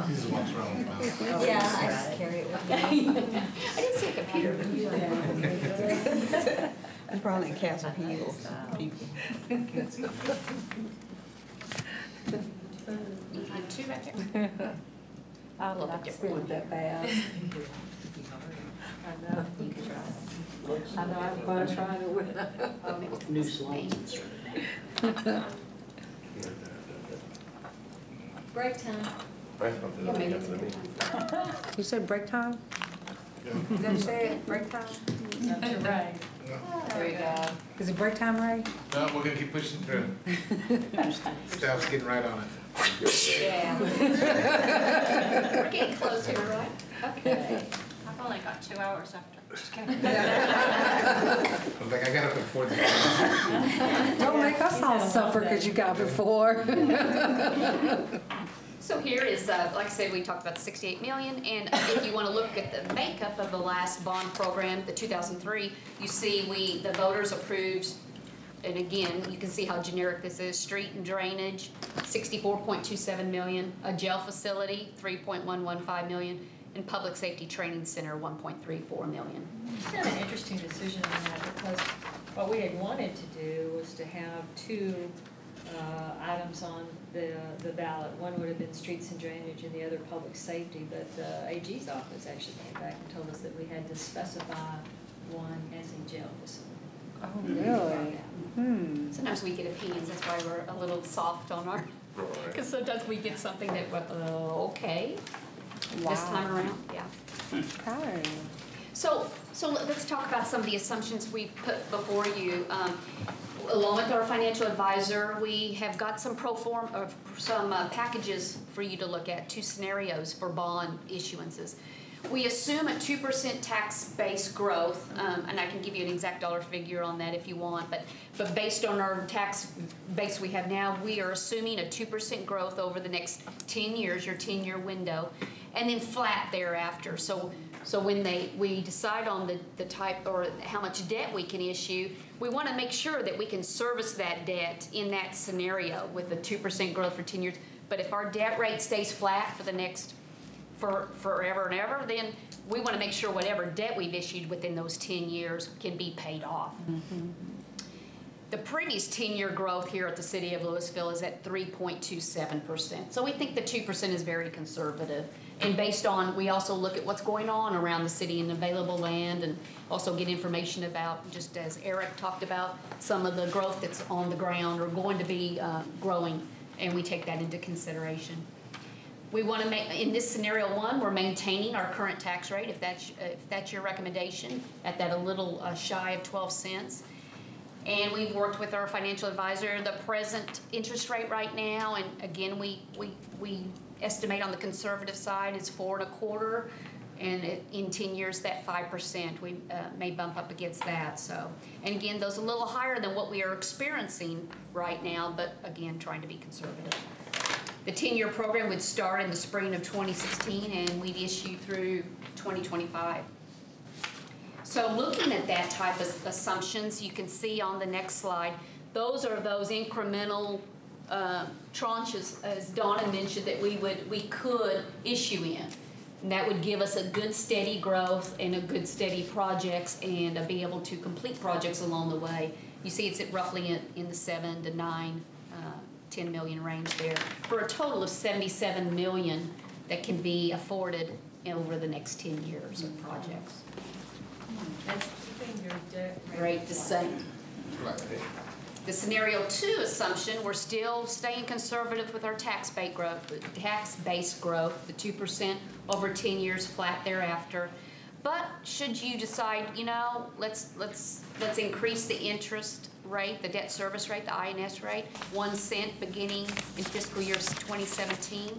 This is what's wrong with mouse. Yeah, I just carry it with me. I didn't see a computer. but you did. I'm probably in Castle Hills, people. You had two back there? I Little like bit to spin it that fast. I know. You can try it. I know, I'm gonna try to win. Maybe it's New the slides Break time. I thought Yeah, that maybe was it's a the good meeting. time. You said break time? Did they say it, break time? You're right. There you go. Is it break time, Ray? No, we're gonna keep pushing through. Staff's getting right on it. Yeah. We're getting close here, right? Okay. I've only got two hours after. Just kidding. I was like, I got up at four. Don't make us all suffer because you got before. So here is, uh, like I said, we talked about the 68 million, and if you want to look at the makeup of the last bond program, the 2003, you see we, the voters approved, and again, you can see how generic this is, street and drainage, 64.27 million, a jail facility, 3.115 million, and public safety training center, 1.34 million. It's kind of an interesting decision on that because what we had wanted to do was to have two uh, items on the, the ballot. One would have been streets and drainage and the other public safety, but the AG's office actually came back and told us that we had to specify one as a jail facility. Oh, really? Hmm. Sometimes we get opinions, that's why we're a little soft on our, Right. because sometimes we get something that, well, uh, okay, this time Wow. around, yeah. Okay. So, so let- let's talk about some of the assumptions we've put before you. Um, Along with our financial advisor, we have got some pro form, or some uh, packages for you to look at, two scenarios for bond issuances. We assume a two percent tax base growth, um, and I can give you an exact dollar figure on that if you want, but, but based on our tax base we have now, we are assuming a two percent growth over the next ten years, your ten-year window, and then flat thereafter. So, so when they, we decide on the, the type, or how much debt we can issue, we want to make sure that we can service that debt in that scenario with a two percent growth for ten years. But if our debt rate stays flat for the next for forever and ever, then we want to make sure whatever debt we've issued within those 10 years can be paid off. The previous 10-year growth here at the city of Lewisville is at 3.27%. So we think the 2% is very conservative. And based on, we also look at what's going on around the city and available land and also get information about, just as Eric talked about, some of the growth that's on the ground or going to be uh, growing, and we take that into consideration. We want to make, in this scenario one, we're maintaining our current tax rate, if that's, if that's your recommendation, at that a little uh, shy of 12 cents. And we've worked with our financial advisor, the present interest rate right now, and again, we, we, we estimate on the conservative side is four and a quarter. And in ten years, that five percent, we uh, may bump up against that, so. And again, those a little higher than what we are experiencing right now, but again, trying to be conservative. The ten-year program would start in the spring of twenty sixteen, and we'd issue through twenty twenty-five. So looking at that type of assumptions, you can see on the next slide, those are those incremental uh, tranches, as Donna mentioned, that we would, we could issue in. And that would give us a good steady growth and a good steady projects and be able to complete projects along the way You see it's at roughly in, in the seven to nine, uh, 10 million range there, for a total of 77 million that can be afforded over the next 10 years of projects. That's keeping your debt rate. Rate the same. Right. The scenario two assumption, we're still staying conservative with our tax base growth, tax base growth, the two percent over ten years flat thereafter. But should you decide, you know, let's, let's, let's increase the interest rate, the debt service rate, the I&S rate, one cent beginning in fiscal year twenty seventeen.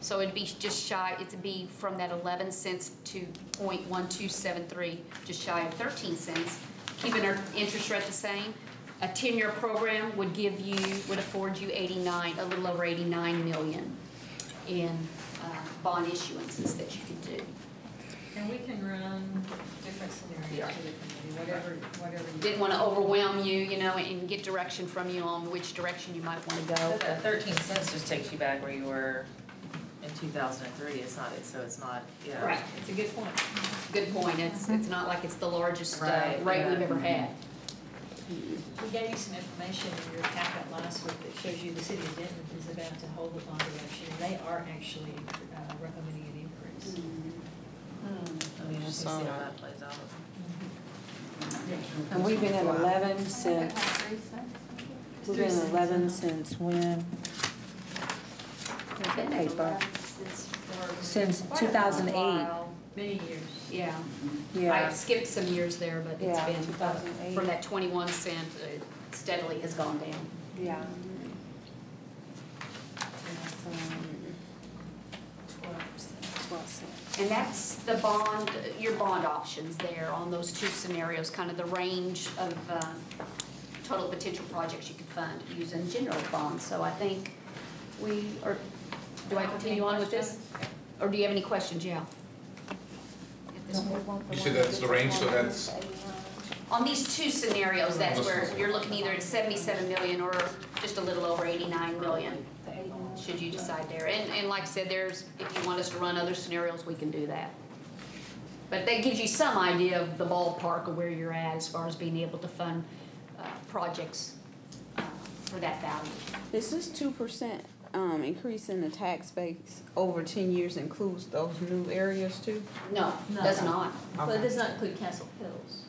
So it'd be just shy, it'd be from that eleven cents to 0.1273, just shy of thirteen cents, keeping our interest rate the same. A ten-year program would give you, would afford you eighty-nine, a little over eighty-nine million in uh, bond issuances that you could do. And we can run different scenarios to the committee, whatever, whatever. you- Didn't want to overwhelm you, you know, and get direction from you on which direction you might want to So go. that thirteen cents just takes you back where you were in two thousand and three, it's not, so it's not, yeah. Right, It's a good point. good point. It's, it's not like it's the largest uh, Right, rate we've yeah. ever had. We gave you some information in your packet last week that shows you the city of Denton is about to hold the bond election, and they are actually uh, recommending an increase. I mean, just to see how that plays out. And we've been at eleven since, we've been at eleven since when? Was it April? Since 2008. while, Many years. Yeah. I Yeah, skipped some years there, but it's Yeah, been, uh, 2008. from that twenty-one cent uh, steadily has gone down. yeah. Twelve cents. And that's the bond, your bond options there on those two scenarios, kind of the range of uh, total potential projects you could fund using general bonds. So I think we, or, do I continue on with this? Or do you have any questions, yeah? At this point? You said that's the range, so that's, On these two scenarios, that's where you're looking either at seventy-seven million or just a little over eighty-nine million, should you decide there. And, and like I said, there's, if you want us to run other scenarios, we can do that. But that gives you some idea of the ballpark of where you're at as far as being able to fund, uh, projects, uh, for that value. This is two percent, um, increase in the tax base over ten years includes those new areas too? No, No. does not. Okay. But it does not include Castle Hills,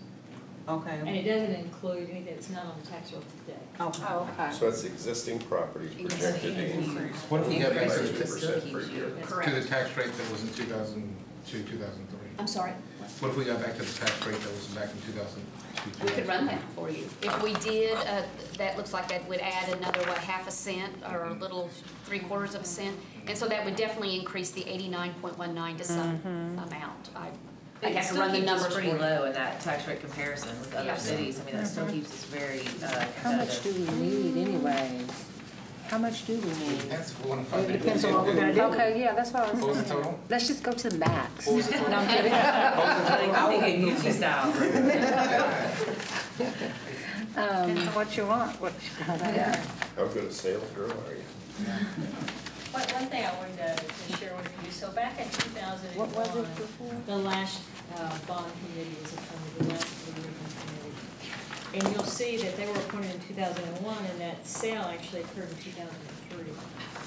Okay. and it doesn't include anything that's not on the tax roll today. Okay. Oh, okay. So that's existing properties projected to increase. What if we got back Increase to of the- 2% per year. To the tax rate that was in two thousand two, two thousand three? I'm sorry? What if we got back to the tax rate that was back in two thousand two? We could run that for you. If we did, uh, that looks like that would add another, what, half a cent or a little three quarters of a cent? And so that would definitely increase the eighty-nine point one nine to some amount. I, I'd have to run the It numbers keeps us for pretty low in that tax rate comparison with Yeah. other cities, I mean, that still keeps us very, uh, How much do competitive. we need anyways? How much do we need? That's if we wanna It it. depends on what we're gonna do. Okay, yeah, that's what I What was was the total? Let's just go to the max. What was the total? No, I'm kidding. I think it Gucci style. Um, what you want, what you want. Yeah. How good a sales girl are you? One, one thing I wanted to, to share with you, so back in two thousand and What was it before? The last, uh, bond committee was appointed, the last Blue Ribbon committee. And you'll see that they were appointed in two thousand and one, and that sale actually occurred in two thousand and three.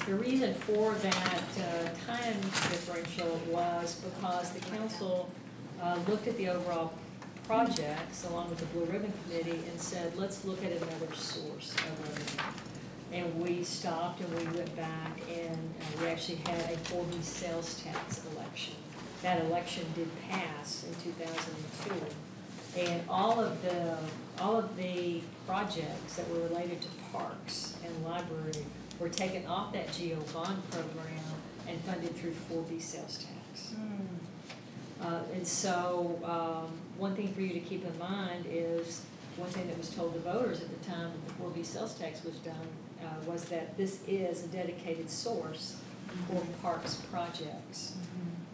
The reason for that, uh, time differential was because the council, uh, looked at the overall projects along with the Blue Ribbon Committee and said, let's look at another source of revenue. And we stopped and we went back and uh, we actually had a four B sales tax election. That election did pass in two thousand and two. And all of the, all of the projects that were related to parks and library were taken off that GO bond program and funded through four B sales tax. Uh, and so, um, one thing for you to keep in mind is, one thing that was told the voters at the time that the four B sales tax was done, uh, was that this is a dedicated source for parks projects.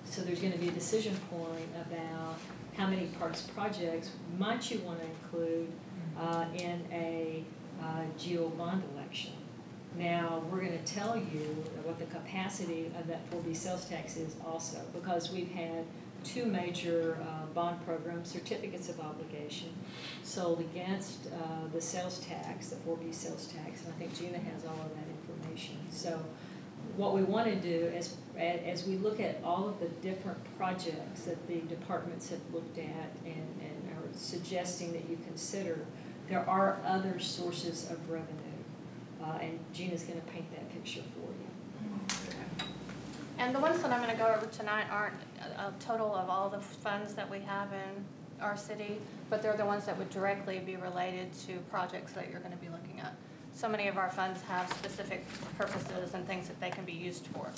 So there's gonna be a decision point about how many parks projects might you wanna include, uh, in a, uh, GO bond election. Now, we're gonna tell you what the capacity of that four B sales tax is also, because we've had two major uh, bond programs, certificates of obligation, sold against uh, the sales tax, the 4B sales tax, and I think Gina has all of that information. So what we want to do is, as we look at all of the different projects that the departments have looked at and, and are suggesting that you consider, there are other sources of revenue. Uh, and Gina's gonna paint that picture for. And the ones that I'm gonna go over tonight aren't a, total of all the funds that we have in our city, but they're the ones that would directly be related to projects that you're gonna be looking at. So many of our funds have specific purposes and things that they can be used for.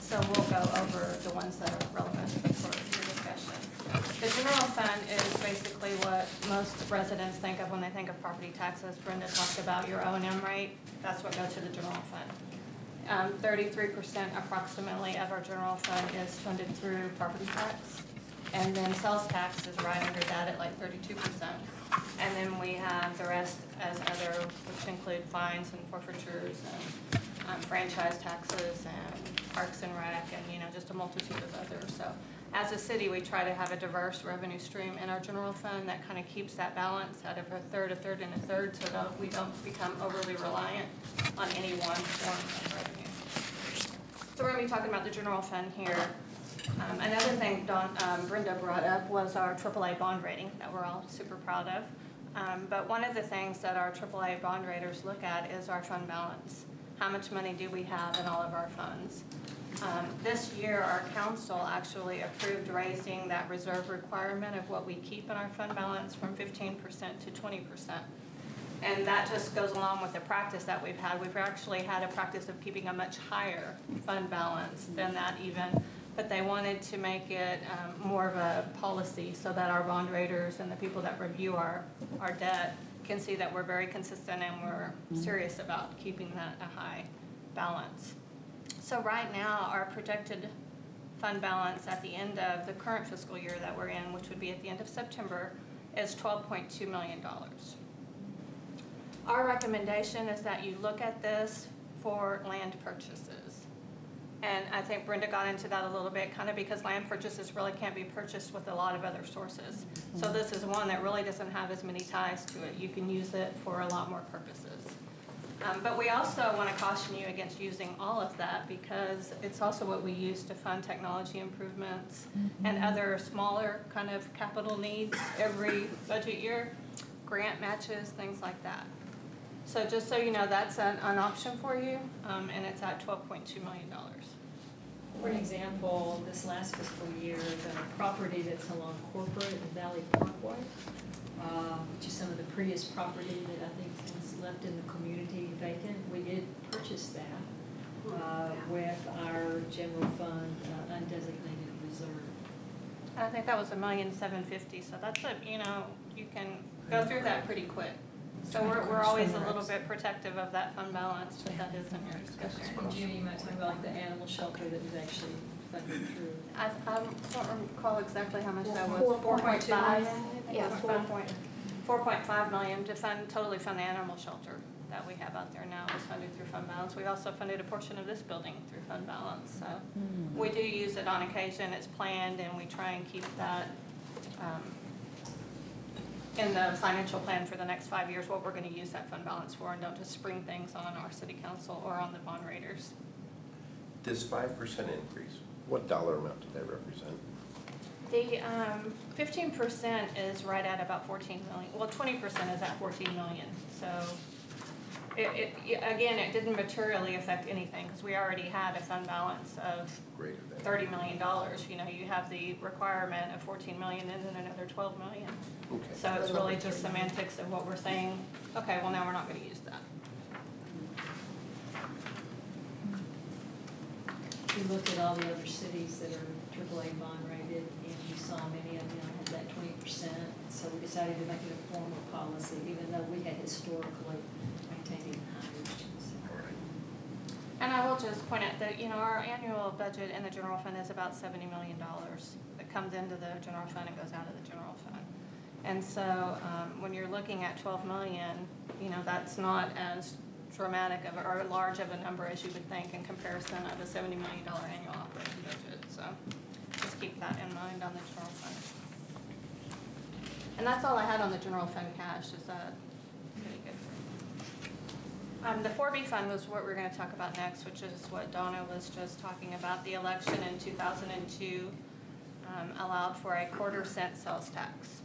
So we'll go over the ones that are relevant for your discussion. The general fund is basically what most residents think of when they think of property taxes. Brenda talked about your O and M rate, that's what goes to the general fund. Um, thirty-three percent approximately of our general fund is funded through property tax. And then sales tax is right under that at like thirty-two percent. And then we have the rest as other, which include fines and forfeitures and um, franchise taxes and parks and rec and, you know, just a multitude of others. So as a city, we try to have a diverse revenue stream in our general fund that kind of keeps that balance out of a third, a third, and a third so that we don't become overly reliant on any one form of revenue. So we're gonna be talking about the general fund here. Um, another thing Don, um, Brenda brought up was our AAA bond rating that we're all super proud of. Um, but one of the things that our AAA bond raters look at is our fund balance. How much money do we have in all of our funds? Um, this year, our council actually approved raising that reserve requirement of what we keep in our fund balance from fifteen percent to twenty percent. And that just goes along with the practice that we've had. We've actually had a practice of keeping a much higher fund balance than that even. But they wanted to make it um, more of a policy so that our bond raters and the people that review our, our debt can see that we're very consistent and we're serious about keeping that a high balance. So right now, our projected fund balance at the end of the current fiscal year that we're in, which would be at the end of September, is twelve point two million dollars. Our recommendation is that you look at this for land purchases. And I think Brenda got into that a little bit, kind of because land purchases really can't be purchased with a lot of other sources. So mm-hmm. this is one that really doesn't have as many ties to it. You can use it for a lot more purposes. Um, but we also want to caution you against using all of that because it's also what we use to fund technology improvements and other smaller kind of capital needs every budget year, grant matches, things like that. So just so you know, that's an, an option for you, um, and it's at twelve point two million dollars. For example, this last fiscal year, the property that's along Corporate and Valley Parkway, uh, which is some of the prettiest property that I think is left in the community vacant, we did purchase that uh, with our general fund uh, undesignated reserve. I think that was a million seven fifty, so that's a, you know, you can go through that pretty quick. So we're, we're always a little bit protective of that fund balance, but that is in your discussion. And Gina, you might talk about the animal shelter that was actually funded through. I, I don't recall exactly how much that was. Four point two million? Yeah, four point, four point five million to fund, totally fund the animal shelter that we have out there now is funded through fund balance. We also funded a portion of this building through fund balance, so. We do use it on occasion, it's planned, and we try and keep that, um, in the financial plan for the next five years, what we're gonna use that fund balance for, and don't just spring things on our city council or on the bond raters. This five percent increase, what dollar amount do they represent? The um, fifteen percent is right at about fourteen million, well, twenty percent is at fourteen million, so it, it, again, it didn't materially affect anything, because we already had a fund balance of thirty million dollars, you know, you have the requirement of fourteen million and then another twelve million. Okay. So it's really just semantics of what we're saying, okay, well, now we're not gonna use that. We looked at all the other cities that are AAA bond rated, and you saw many of them had that twenty percent. So we decided to make it a formal policy, even though we had historically maintained higher. And I will just point out that, you know, our annual budget in the general fund is about seventy million dollars that comes into the general fund and goes out of the general fund. And so, um, when you're looking at twelve million, you know, that's not as dramatic of, or large of a number as you would think in comparison of a seventy million dollar annual operating budget, so just keep that in mind on the general fund. And that's all I had on the general fund cash, is that pretty good? Um, the four B fund was what we're gonna talk about next, which is what Donna was just talking about. The election in two thousand and two, um, allowed for a quarter cent sales tax.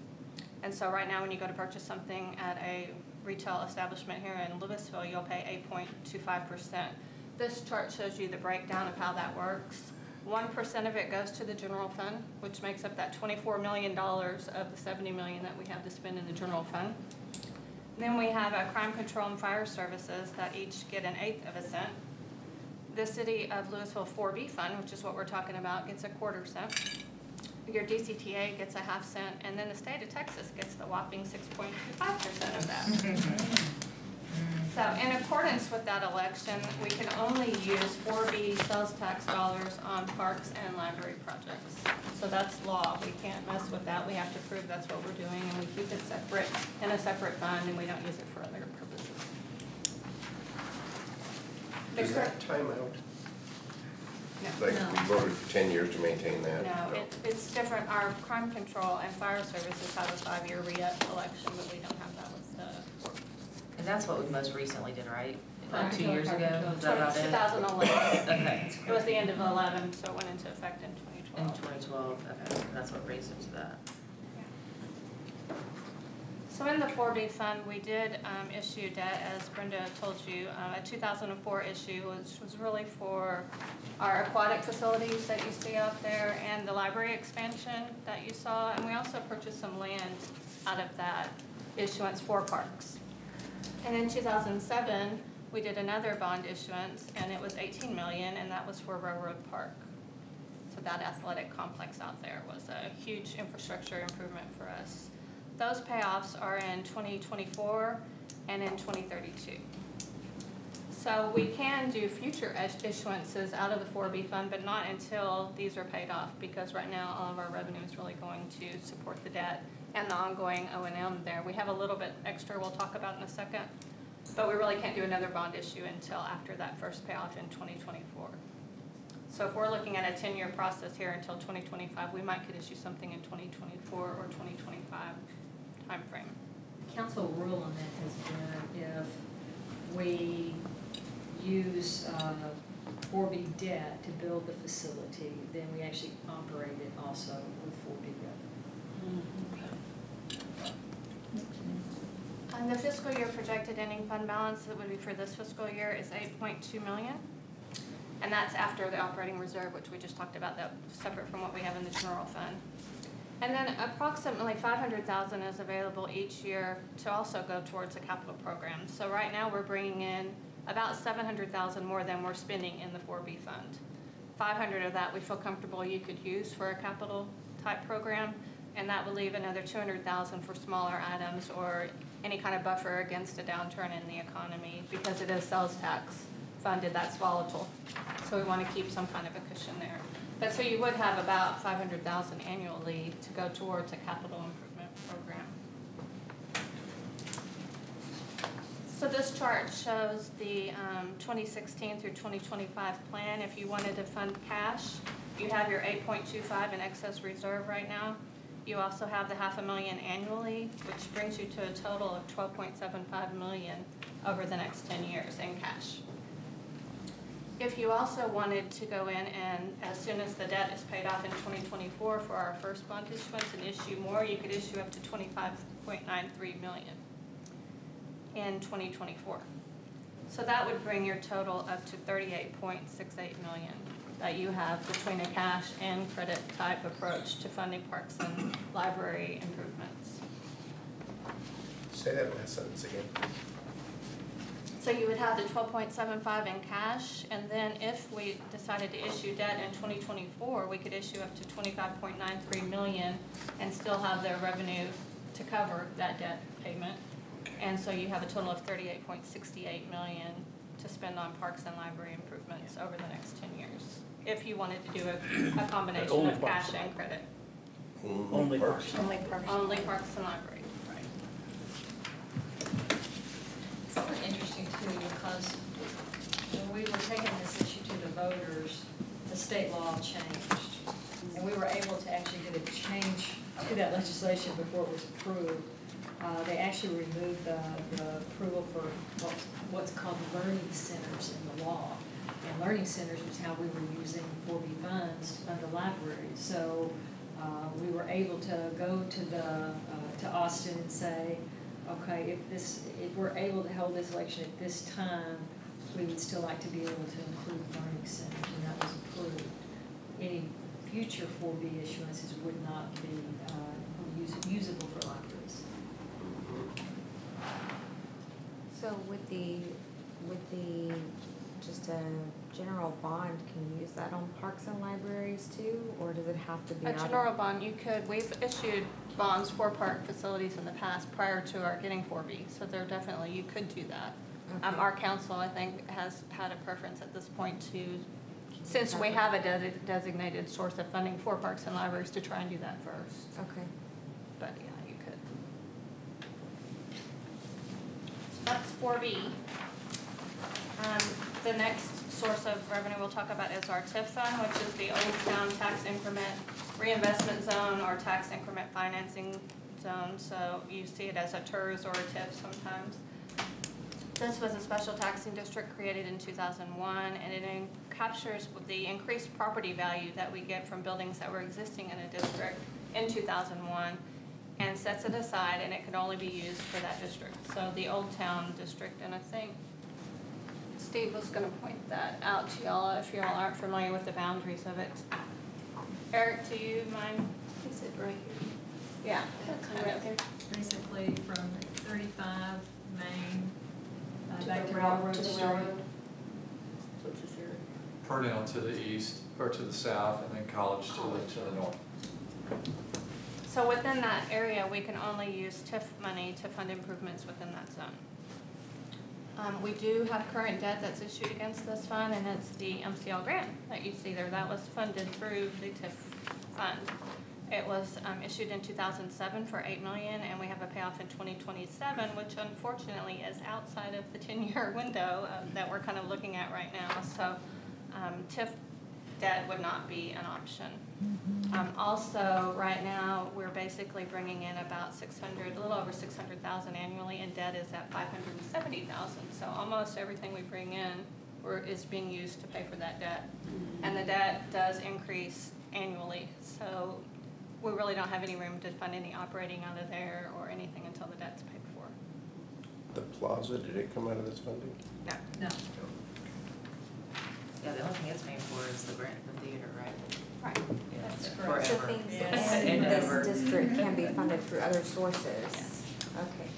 And so right now, when you go to purchase something at a retail establishment here in Lewisville, you'll pay eight point two five percent. This chart shows you the breakdown of how that works. One percent of it goes to the general fund, which makes up that twenty-four million dollars of the seventy million that we have to spend in the general fund. Then we have a crime control and fire services that each get an eighth of a cent. The city of Lewisville four B fund, which is what we're talking about, gets a quarter cent. Your DCTA gets a half cent, and then the state of Texas gets the whopping six point two five percent of that. So in accordance with that election, we can only use four B sales tax dollars on parks and library projects. So that's law, we can't mess with that, we have to prove that's what we're doing, and we keep it separate, in a separate fund, and we don't use it for other purposes. The Does that time out? No. Like, we voted for ten years to maintain that? No, it, it's different, our crime control and fire services have a five-year re-election, but we don't have that with the And that's what we most recently did, right? Like two years ago, is that about it? 2011. Okay, It was the end of eleven, so it went into effect in twenty in twelve. twenty twelve, okay, that's what raised it to that. So in the four B fund, we did um, issue debt, as Brenda told you, uh, a two thousand and four issue, which was really for our aquatic facilities that you see out there and the library expansion that you saw. And we also purchased some land out of that issuance for parks. And in two thousand and seven, we did another bond issuance, and it was eighteen million, and that was for Railroad Park. So that athletic complex out there was a huge infrastructure improvement for us. Those payoffs are in twenty twenty-four and in twenty thirty-two. So we can do future issuances out of the four B fund, but not until these are paid off, because right now, all of our revenue is really going to support the debt and the ongoing O and M there. We have a little bit extra we'll talk about in a second, but we really can't do another bond issue until after that first payoff in twenty twenty-four. So if we're looking at a ten-year process here until twenty twenty-five, we might could issue something in twenty twenty-four or twenty twenty-five timeframe. Council rule on that has been if we use uh, 4B debt to build the facility, then we actually operate it also with 4B revenue. And the fiscal year projected ending fund balance that would be for this fiscal year is eight point two million. And that's after the operating reserve, which we just talked about, that separate from what we have in the general fund. And then approximately five hundred thousand is available each year to also go towards a capital program. So right now, we're bringing in about seven hundred thousand more than we're spending in the four B fund. Five hundred of that we feel comfortable you could use for a capital type program, and that would leave another two hundred thousand for smaller items or any kind of buffer against a downturn in the economy, because it is sales tax funded, that's volatile. So we want to keep some kind of a cushion there. But so you would have about five hundred thousand annually to go towards a capital improvement program. So this chart shows the um, 2016 through 2025 plan. If you wanted to fund cash, you have your 8.25 in excess reserve right now. You also have the half a million annually, which brings you to a total of 12.75 million over the next 10 years in cash. If you also wanted to go in and, as soon as the debt is paid off in 2024 for our first bond issuance and issue more, you could issue up to 25.93 million in 2024. So that would bring your total up to 38.68 million that you have between a cash and credit type approach to funding parks and library improvements. Say that last sentence again. So you would have the twelve point seven five in cash, and then if we decided to issue debt in twenty twenty-four, we could issue up to twenty-five point nine three million and still have the revenue to cover that debt payment. And so you have a total of thirty-eight point sixty-eight million to spend on parks and library improvements over the next ten years. If you wanted to do a, a combination only of parks cash and credit, Only parks. Only parks. only parks and library. It's kind of interesting too, because when we were taking this issue to the voters, the state law changed. And we were able to actually get a change to that legislation before it was approved. Uh, they actually removed the, the approval for what's, what's called learning centers in the law. And learning centers was how we were using four B funds to fund the library. So, uh, we were able to go to the, uh, to Austin and say, okay, if this, if we're able to hold this election at this time, we would still like to be able to include learning centers, and that was approved. Any future four B issuances would not be, uh, use- usable for libraries. So with the, with the, just a general bond, can you use that on parks and libraries too? Or does it have to be A out of? general bond, you could, we've issued bonds for park facilities in the past prior to our getting four B, so there definitely, you could do that. Um, our council, I think, has had a preference at this point to, since we have a desi- designated source of funding for parks and libraries, to try and do that first, Okay. but yeah, you could. So That's four B. Um, the next source of revenue we'll talk about is our TIF fund, which is the Old Town Tax Increment Reinvestment Zone or Tax Increment Financing Zone, so you see it as a TIRZ or a TIF sometimes. This was a special taxing district created in two thousand one, and it captures the increased property value that we get from buildings that were existing in a district in two thousand one, and sets it aside, and it can only be used for that district. So the Old Town District, and I think Steve was gonna point that out to y'all if y'all aren't familiar with the boundaries of it. Eric, do you mind? Is it right here? Yeah. Kind Right of there. Basically from thirty-five Main, uh, To back the to rail- Railroad to the Street. railroad. So it's this area. Purnell to the east, or to the south, and then College to the, to the north. So within that area, we can only use TIF money to fund improvements within that zone. Um, we do have current debt that's issued against this fund, and it's the MCL Grand that you see there, that was funded through the TIF fund. It was, um, issued in two thousand seven for eight million, and we have a payoff in twenty twenty-seven, which unfortunately is outside of the ten-year window, um, that we're kind of looking at right now, so, um, TIF debt would not be an option. Um, also, right now, we're basically bringing in about six hundred, a little over six hundred thousand annually, and debt is at five hundred and seventy thousand. So almost everything we bring in, we're, is being used to pay for that debt. And the debt does increase annually, so we really don't have any room to fund any operating out of there or anything until the debt's paid for. The plaza, did it come out of this funding? No. No, Yeah, the only thing it's paying for is the Grand, the theater, right? Right. Yeah, That's forever. So things Yes. in And this district can be funded through other sources? Yes. Okay.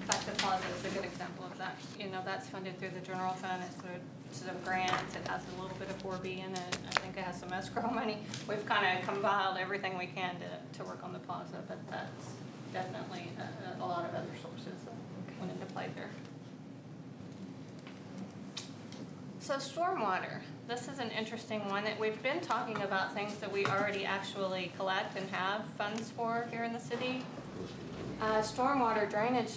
In fact, the plaza is a good example of that. You know, that's funded through the general fund, it's through some grants, it has a little bit of four B in it. I think it has some escrow money. We've kind of compiled everything we can to, to work on the plaza, but that's definitely a, a lot of other sources that went into play there. So stormwater, this is an interesting one. that We've been talking about things that we already actually collect and have funds for here in the city. Uh, stormwater drainage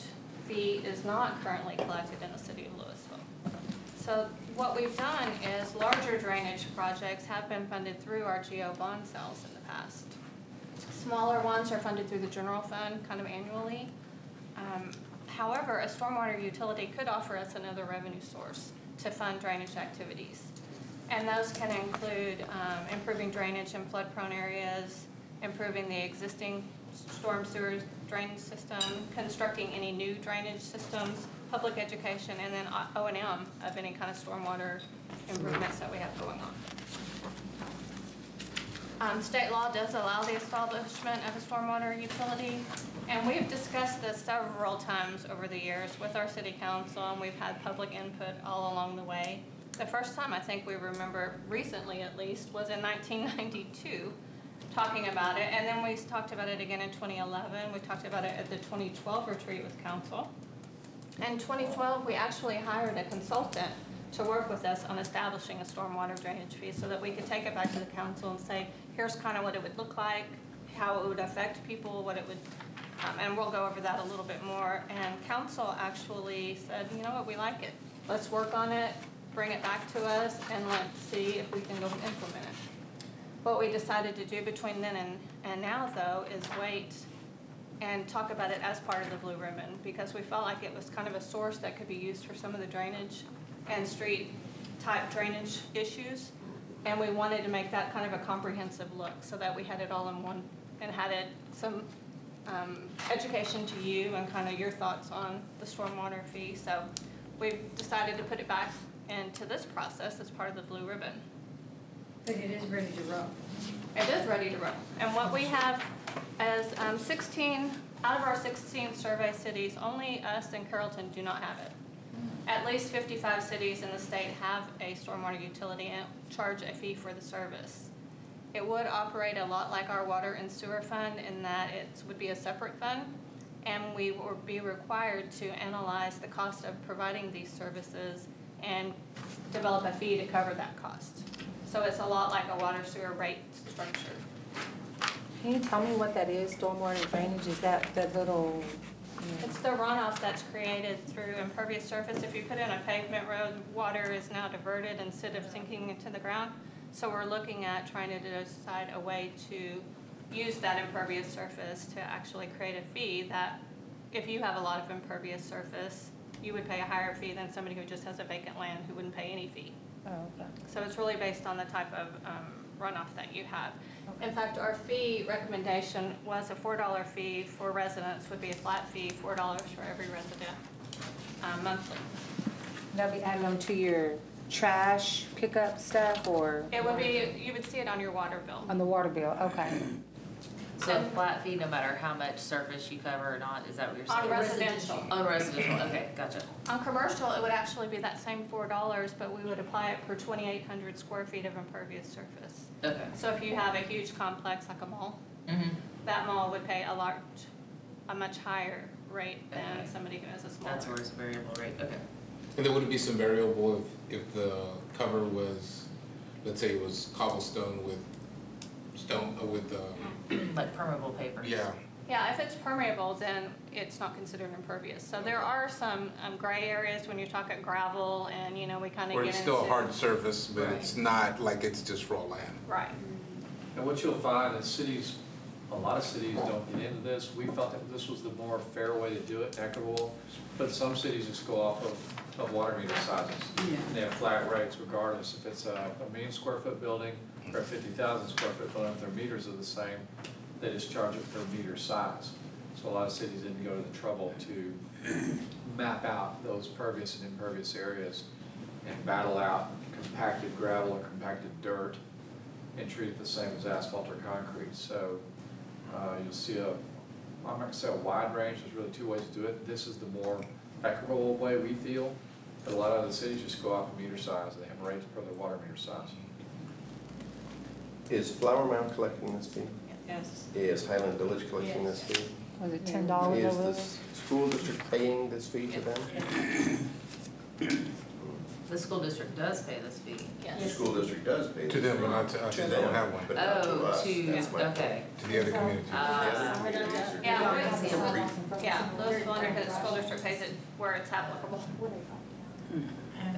fee is not currently collected in the city of Lewisville. So what we've done is larger drainage projects have been funded through our GO bond sales in the past. Smaller ones are funded through the general fund, kind of annually. Um, However, a stormwater utility could offer us another revenue source to fund drainage activities. And those can include um, improving drainage in flood-prone areas, improving the existing storm sewers drainage system, constructing any new drainage systems, public education, and then O and M of any kind of stormwater improvements that we have going on. Um, state law does allow the establishment of a stormwater utility, and we've discussed this several times over the years with our city council, and we've had public input all along the way. The first time I think we remember, recently at least, was in nineteen ninety-two, talking about it, and then we talked about it again in twenty eleven, we talked about it at the twenty twelve retreat with council. In 2012, we actually hired a consultant to work with us on establishing a stormwater drainage fee so that we could take it back to the council and say, here's kind of what it would look like, how it would affect people, what it would, um, and we'll go over that a little bit more. And council actually said, you know what, we like it. Let's work on it. bring it back to us, and let's see if we can go implement it. What we decided to do between then and, and now, though, is wait and talk about it as part of the Blue Ribbon, because we felt like it was kind of a source that could be used for some of the drainage and street-type drainage issues. And we wanted to make that kind of a comprehensive look, so that we had it all in one, and had it, some um, education to you and kind of your thoughts on the stormwater fee. So we've decided to put it back into this process as part of the Blue Ribbon. But it is ready to roll. It is ready to roll. And what we have is um, 16, out of our 16 survey cities, only us and Carrollton do not have it. At least 55 cities in the state have a stormwater utility and charge a fee for the service. It would operate a lot like our water and sewer fund in that it would be a separate fund, and we would be required to analyze the cost of providing these services and develop a fee to cover that cost. So it's a lot like a water sewer rate structure. Can you tell me what that is, stormwater drainage? Is that the little, It's the runoff that's created through impervious surface. If you put in a pavement road, water is now diverted instead of sinking into the ground. So we're looking at trying to decide a way to use that impervious surface to actually create a fee that if you have a lot of impervious surface, you would pay a higher fee than somebody who just has a vacant land who wouldn't pay any fee. oh, okay. So it's really based on the type of um, runoff that you have. In fact, our fee recommendation was a four dollar fee for residents would be a flat fee, four dollars for every resident, um, monthly. That'll be added on to your trash pickup stuff or It would be, you would see it on your water bill. on the water bill? Okay. So a flat fee, no matter how much surface you cover or not, is that what you're saying? On residential. On residential, okay, gotcha. On commercial, it would actually be that same four dollars, but we would apply it per twenty-eight hundred square feet of impervious surface. Okay. So if you have a huge complex like a mall, Mm-hmm. that mall would pay a large, a much higher rate than Okay. somebody who has a smaller. That's where it's variable rate, okay. And there would be some variable if, if the cover was, let's say it was cobblestone with stone, uh, with, uh, Like permeable pavers. yeah. Yeah, if it's permeable, then it's not considered impervious. So there are some um, gray areas when you talk talking gravel and, you know, we kind of Where get it's into. still a hard surface, but Right. it's not like it's just raw land. Right. And what you'll find is cities, a lot of cities don't get into this. We felt that this was the more fair way to do it, equitable. But some cities just go off of, of water meter sizes. And they have flat rates regardless if it's a, a million square foot building or a fifty thousand square foot building, if their meters are the same, they just charge it per meter size. So a lot of cities didn't go to the trouble to map out those pervious and impervious areas and battle out compacted gravel or compacted dirt and treat it the same as asphalt or concrete. So uh, you'll see a, I'm not gonna say a wide range, there's really two ways to do it. This is the more equitable way we feel, but a lot of the cities just go off of meter size, they have rates per their water meter size. Is Flower Mound collecting this fee? Yes. Is Highland Village collecting this fee? Was it ten dollars Is over the there? s- school district paying this fee to them? The school district does pay this fee. Yes. The Yes. school district does pay this To them, but not to us, To they don't them, have one. But not to Oh, us, to, that's my point. okay. To the other community. Uh, Yeah, For Louis- re- yeah, Lewisville Independent School District pays it where it's applicable.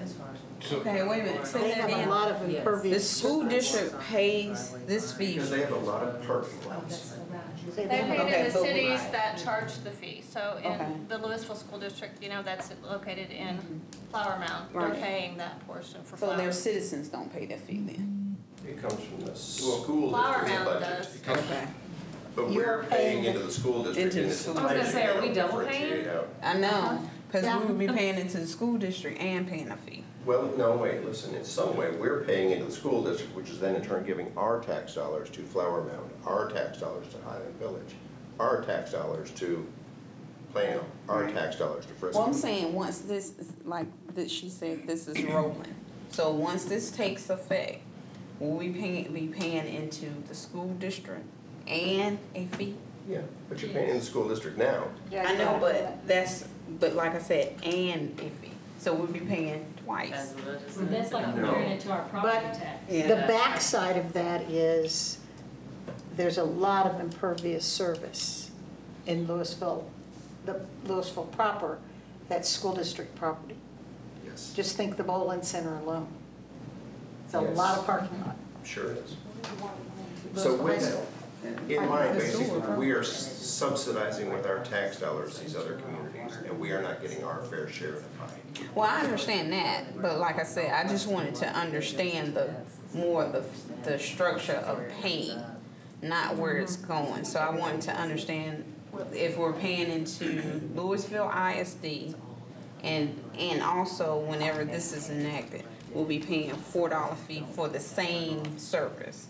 as far as. So, Okay, wait a minute, say They that have a again. lot of Yes. impervious. The school district pays this fee. Because they have a lot of parking lots. Oh, they pay it Okay, in the but cities that charge the fee. So Okay. in the Lewisville School District, you know, that's located in mm-hmm. Flower Mound. They're Right. paying that portion for So Flower. their citizens don't pay that fee then? It comes from the school Flower district's Mound budget. does. It comes- Okay. But You're we're paying paying into the school district Into in the this school. I was gonna say, are we double Differentiate paying? out. I know, cause we would be paying into the school district and paying a fee. Well, no, wait, listen, in some way, we're paying into the school district, which is then in turn giving our tax dollars to Flower Mound, our tax dollars to Highland Village, our tax dollars to Plano, our tax dollars to Frisco. Well, I'm saying, once this, like, that she said, this is rolling. So once this takes effect, will we pay, be paying into the school district and a fee? Yeah, but you're paying in the school district now. I know, but that's, but like I said, and a fee. So we'll be paying twice. As the budget So said. that's like No. comparing it to our property But- tax. Yeah. The backside of that is, there's a lot of impervious service in Lewisville, the Lewisville proper, that's school district property. Yes, Just think the bowling center alone. It's a Yes. lot of parking lot. I'm sure it is. So with, in mind, basically, we are subsidizing with our tax dollars these other communities, and we are not getting our fair share of the pie. Well, I understand that, but like I said, I just wanted to understand the, more the, the structure of paying, not where it's going. So I wanted to understand if we're paying into Lewisville ISD and, and also whenever this is enacted, we'll be paying a four dollar fee for the same service.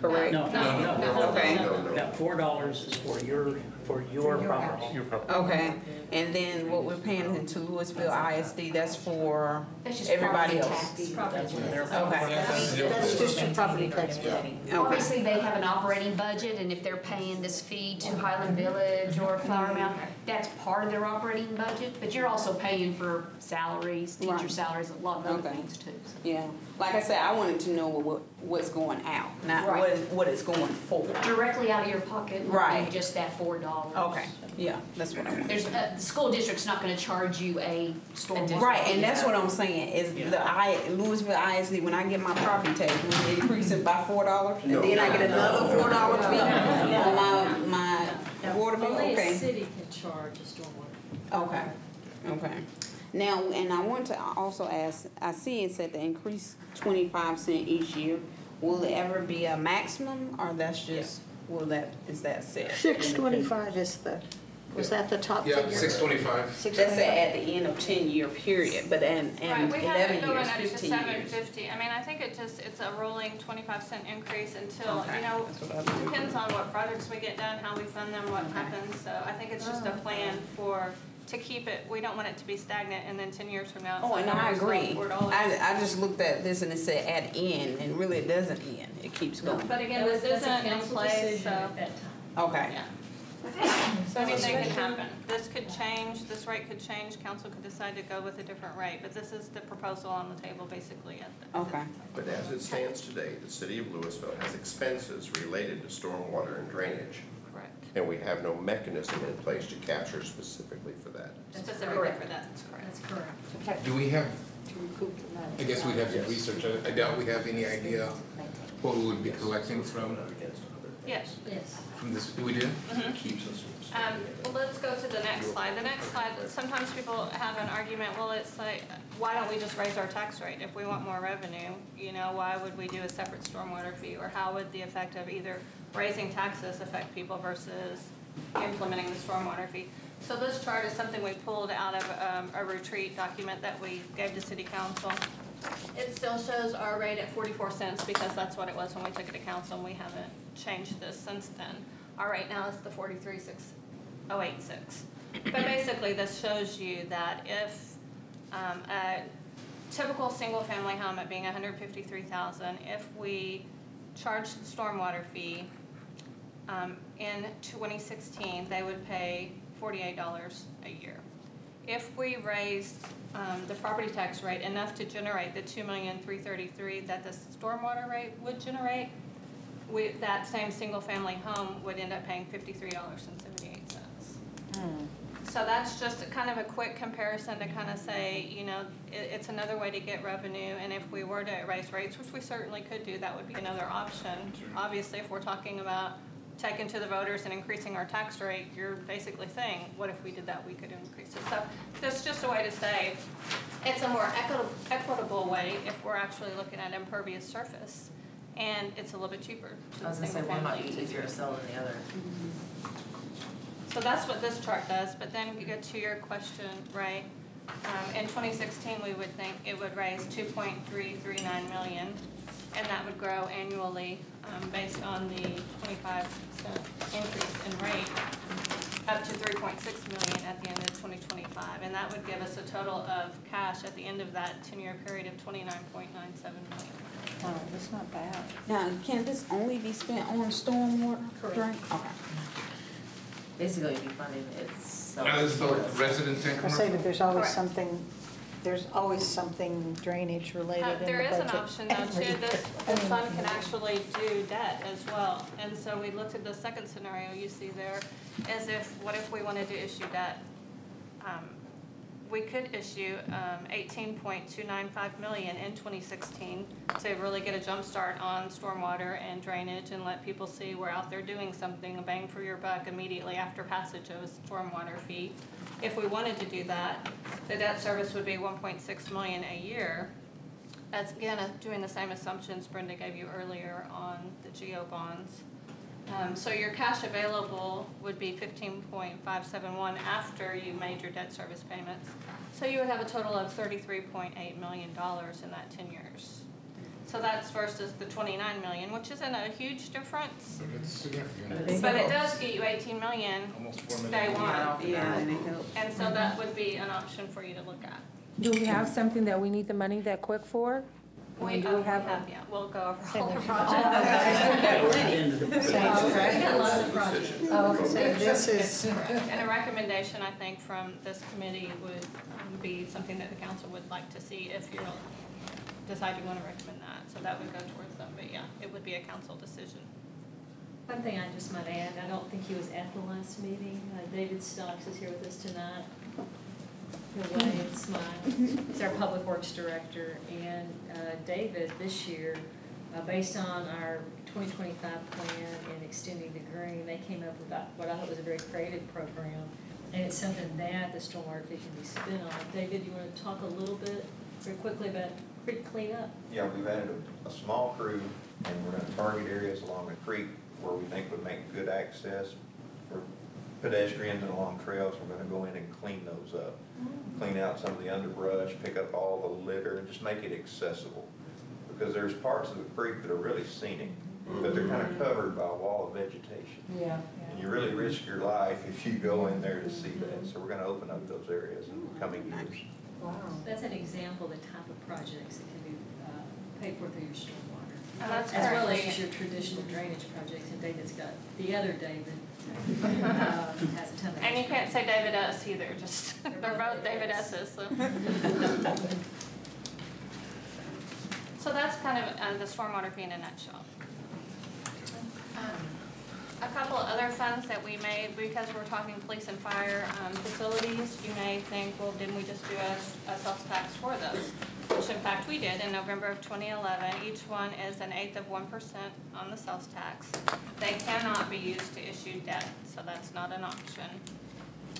Correct? No, no, no, no. Okay. No, no. That four dollars is for your, for your property. Okay, and then what we're paying into Lewisville ISD, that's for That's just everybody property else? tax. That's what they're. Okay. That's just your property tax bill. Okay. Obviously, they have an operating budget, and if they're paying this fee to Highland Village or Flower Mound, that's part of their operating budget, but you're also paying for salaries, teacher Right. salaries, a lot of other Okay. things too. Yeah, like I said, I wanted to know what, what's going out, not Right. what, is- what it's going for. Directly out of your pocket, not Right. just that four dollars. Okay, yeah, that's what I want. There's, uh, the school district's not gonna charge you a stormwater. Right, and that's what I'm saying, is the I, Lewisville ISD, when I get my property tax, will it increase it by four dollars? And No. then I get another four dollar fee on my, my water bill, Only a okay? city can charge a stormwater. Okay, okay. Now, and I want to also ask, I see it said the increase twenty-five cent each year. Will it ever be a maximum, or that's just, will that, is that set? Six twenty-five is the, was that the top figure? Yeah, six twenty-five. Six That's twenty-five. at the end of ten-year period, but in, in Right, we have eleven it going years, up to fifteen seven years. fifty. I mean, I think it just, it's a rolling twenty-five cent increase until, Okay, you know, that's what I was depends on what projects we get done, how we fund them, what happens. So I think it's just a oh. plan for, to keep it, we don't want it to be stagnant and then ten years from now. it's Oh, like, and I we're still at agree. $4. I, I just looked at this and it said at end, and really it doesn't end, it keeps going. But again, That was- this that's a isn't in council place, decision so, At that time. Okay, yeah. So anything can happen. This could change, this rate could change, council could decide to go with a different rate, but this is the proposal on the table basically at the. okay, But as it stands today, the city of Lewisville has expenses related to stormwater and drainage, Correct. and we have no mechanism in place to capture specifically for that. Specifically for that, that's correct. That's correct. Do we have, To recoup the money. I guess we'd have to Yes. research, I- I doubt we have any idea what we would be collecting from, Yes. Yes. From this, we do? Keeps us. Um, well, let's go to the next slide. The next slide, sometimes people have an argument, well, it's like, why don't we just raise our tax rate? If we want more revenue, you know, why would we do a separate stormwater fee? Or how would the effect of either raising taxes affect people versus implementing the stormwater fee? So this chart is something we pulled out of, um, a retreat document that we gave to city council. It still shows our rate at forty-four cents because that's what it was when we took it to council and we haven't changed this since then. Our rate now is the forty-three six oh eight six. But basically, this shows you that if, um, a typical single-family home at being hundred fifty-three thousand, if we charge the stormwater fee, um, in twenty sixteen, they would pay forty-eight dollars a year. If we raised, um, the property tax rate enough to generate the two million three thirty-three that the stormwater rate would generate, we, that same single-family home would end up paying fifty-three dollars and seventy-eight cents. So that's just a kind of a quick comparison to kind of say, you know, it, it's another way to get revenue, and if we were to raise rates, which we certainly could do, that would be another option. Obviously, if we're talking about taking to the voters and increasing our tax rate, you're basically saying, what if we did that, we could increase it. So that's just a way to say, it's a more equitable, equitable way if we're actually looking at impervious surface, and it's a little bit cheaper. to I was gonna say, one might be easier to sell than the other. so that's what this chart does, but then you get to your question, right? Um, in twenty sixteen, we would think it would raise two point three three nine million, and that would grow annually, um, based on the twenty-five cent increase in rate, up to three point six million at the end of twenty twenty-five, and that would give us a total of cash at the end of that ten-year period of twenty-nine point nine seven million. Oh, that's not bad. now, can this only be spent on stormwater drain? Okay. Basically, you'd be funding it's Now, this is the residents and I say commercial? that there's always Correct. something, there's always something drainage related Uh, in the There budget. is an option though every too, this, year. this fund can actually do debt as well. And so we looked at the second scenario you see there, as if, what if we wanted to issue debt? um, we could issue um, 18.295 million in 2016 to really get a jump start on stormwater and drainage and let people see we're out there doing something, a bang for your buck immediately after passage of a stormwater fee. If we wanted to do that, the debt service would be 1.6 million a year. That's again, uh, doing the same assumptions Brenda gave you earlier on the GO bonds. Um, so your cash available would be fifteen point five seven one after you made your debt service payments. So you would have a total of thirty-three point eight million dollars in that ten years. So that's versus the twenty-nine million, which isn't a huge difference, But it's significant, but it does get you eighteen million almost four day million. one. Yeah, and it helps. And so that would be an option for you to look at. Do we have something that we need the money that quick for? We, Do uh, we we have have, a- yeah, we'll go over all the Okay. projects. We got lots of projects. Oh, okay. So this is, And a recommendation, I think, from this committee would um, be something that the council would like to see if you decide you want to recommend that. So that would go towards them, but yeah, it would be a council decision. One thing I just might add, I don't think he was at the last meeting. Uh, David Stocks is here with us tonight. He'll wave and. He's our Public Works Director. And uh, David, this year, uh, based on our 2025 plan and extending the green, they came up with what I thought was a very creative program. And it's something that the stormwater fee can be spent on. David, you want to talk a little bit, very quickly about creek cleanup? Yeah, we've added a, a small crew, and we're gonna target areas along the creek where we think would make good access for pedestrians and along trails. We're gonna go in and clean those up. Mm. Clean out some of the underbrush, pick up all the litter, and just make it accessible. Because there's parts of the creek that are really scenic, but they're kind of mm. covered by a wall of vegetation. Yeah. And you really risk your life if you go in there to see that. So we're gonna open up those areas in the coming mm. years. Wow. That's an example of the type of projects that can be uh, paid for through your stormwater. And that's As well as your traditional drainage projects, and David's got, the other David um. And you can't say David S. either, just, they're both David S's, so. So that's kind of uh, the stormwater fee in a nutshell. Um, A couple other funds that we made, because we're talking police and fire um, facilities, you may think, well, didn't we just do a, a sales tax for those? Which in fact we did in November of 2011. Each one is an eighth of 1% on the sales tax. They cannot be used to issue debt, so that's not an option.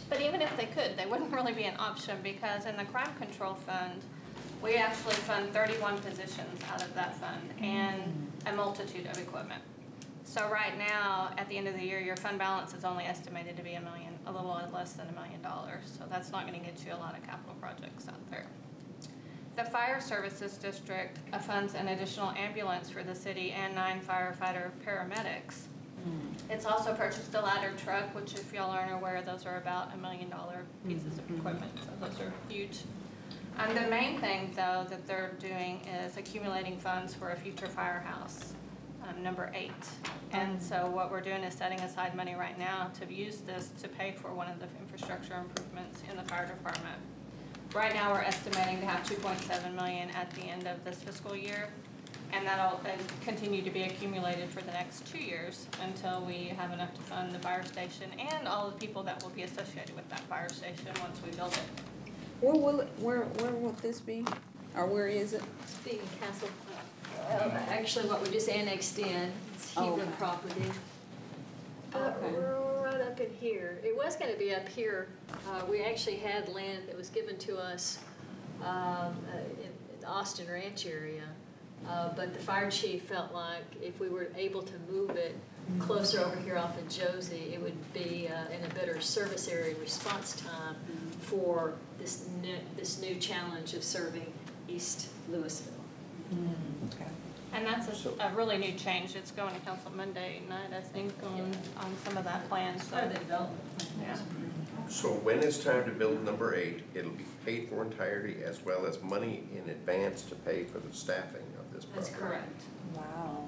But even if they could, they wouldn't really be an option because in the crime control fund, we actually fund thirty-one positions out of that fund and a multitude of equipment. So right now, at the end of the year, your fund balance is only estimated to be a million, a little less than a million dollars. So that's not gonna get you a lot of capital projects out there. The Fire Services District funds an additional ambulance for the city and nine firefighter paramedics. It's also purchased a ladder truck, which if y'all aren't aware, those are about a million dollar pieces of equipment, so those are huge. Um, the main thing though that they're doing is accumulating funds for a future firehouse, um, number eight. And so what we're doing is setting aside money right now to use this to pay for one of the infrastructure improvements in the fire department. Right now, we're estimating to have two point seven million at the end of this fiscal year. And that'll uh, continue to be accumulated for the next two years until we have enough to fund the fire station and all the people that will be associated with that fire station once we build it. Where will it, where, where will this be? Or where is it? Being Castle, uh, actually what we just annexed in, it's Oh, Hebron okay. property. Uh, Okay. right up in here. It was gonna be up here. Uh, we actually had land that was given to us, um, uh, in in the Austin Ranch area. Uh, but the fire chief felt like if we were able to move it closer over here off of Josey, it would be, uh, in a better service area response time for this new, this new challenge of serving East Lewisville. Mm. And that's a, a really new change. It's going to council Monday night, I think, on, on some of that plan, so. Part of the development. Yeah. So when it's time to build number eight, it'll be paid for entirety as well as money in advance to pay for the staffing of this That's correct. Wow.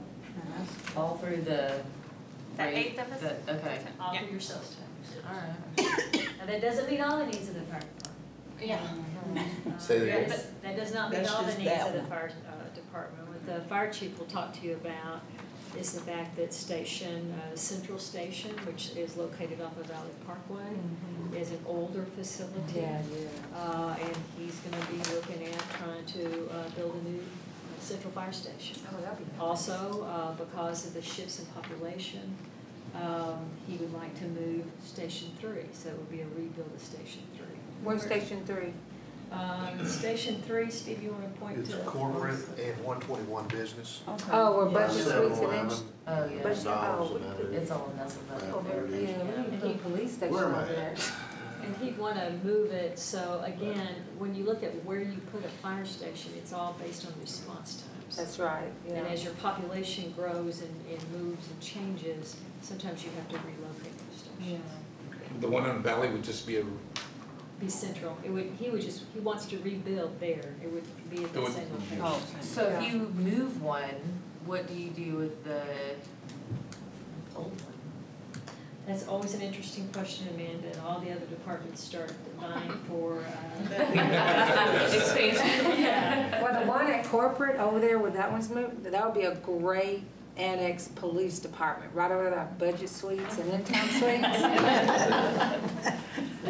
All through the. The rate- eighth of us? the- Okay, All Yeah. through your sales tax. All right. Now, that doesn't meet all the needs of the fire department. Yeah. Um, Say that Uh, again. That that does not meet That's all the just needs that of the one. fire uh, department. What the fire chief will talk to you about is the fact that station, uh, Central Station, which is located off of Valley Parkway, is an older facility. Yeah, Uh, and he's gonna be looking at trying to, uh, build a new uh, central fire station. Oh, that'd be nice. Also, uh, because of the shifts in population, um, he would like to move Station Three, so it would be a rebuild of Station Three. Where's Station Three? Um, Station Three, Steve, you wanna point to? It's corporate and one twenty-one business. Oh, where Yeah. Budget Suites and Seven Ins- Oh, yeah. Budget, Dollars oh, and that is- It's all messing up. Yeah, over, there it is. yeah, we need to put a police station Where am I over there. at? And he'd wanna move it, so again, when you look at where you put a fire station, it's all based on response times. That's right, And yeah. as your population grows and, and moves and changes, sometimes you have to relocate those stations. The one on Valley would just be a, Be central, it would, he would just, he wants to rebuild there, it would be at It the would- same location. Oh, So if you move one, what do you do with the old one? That's always an interesting question, Amanda, and all the other departments start vying for, uh. Expansion. Yeah. Well, the one at corporate over there where that one's moved, that would be a great annex police department, right over there, budget suites and in-town suites.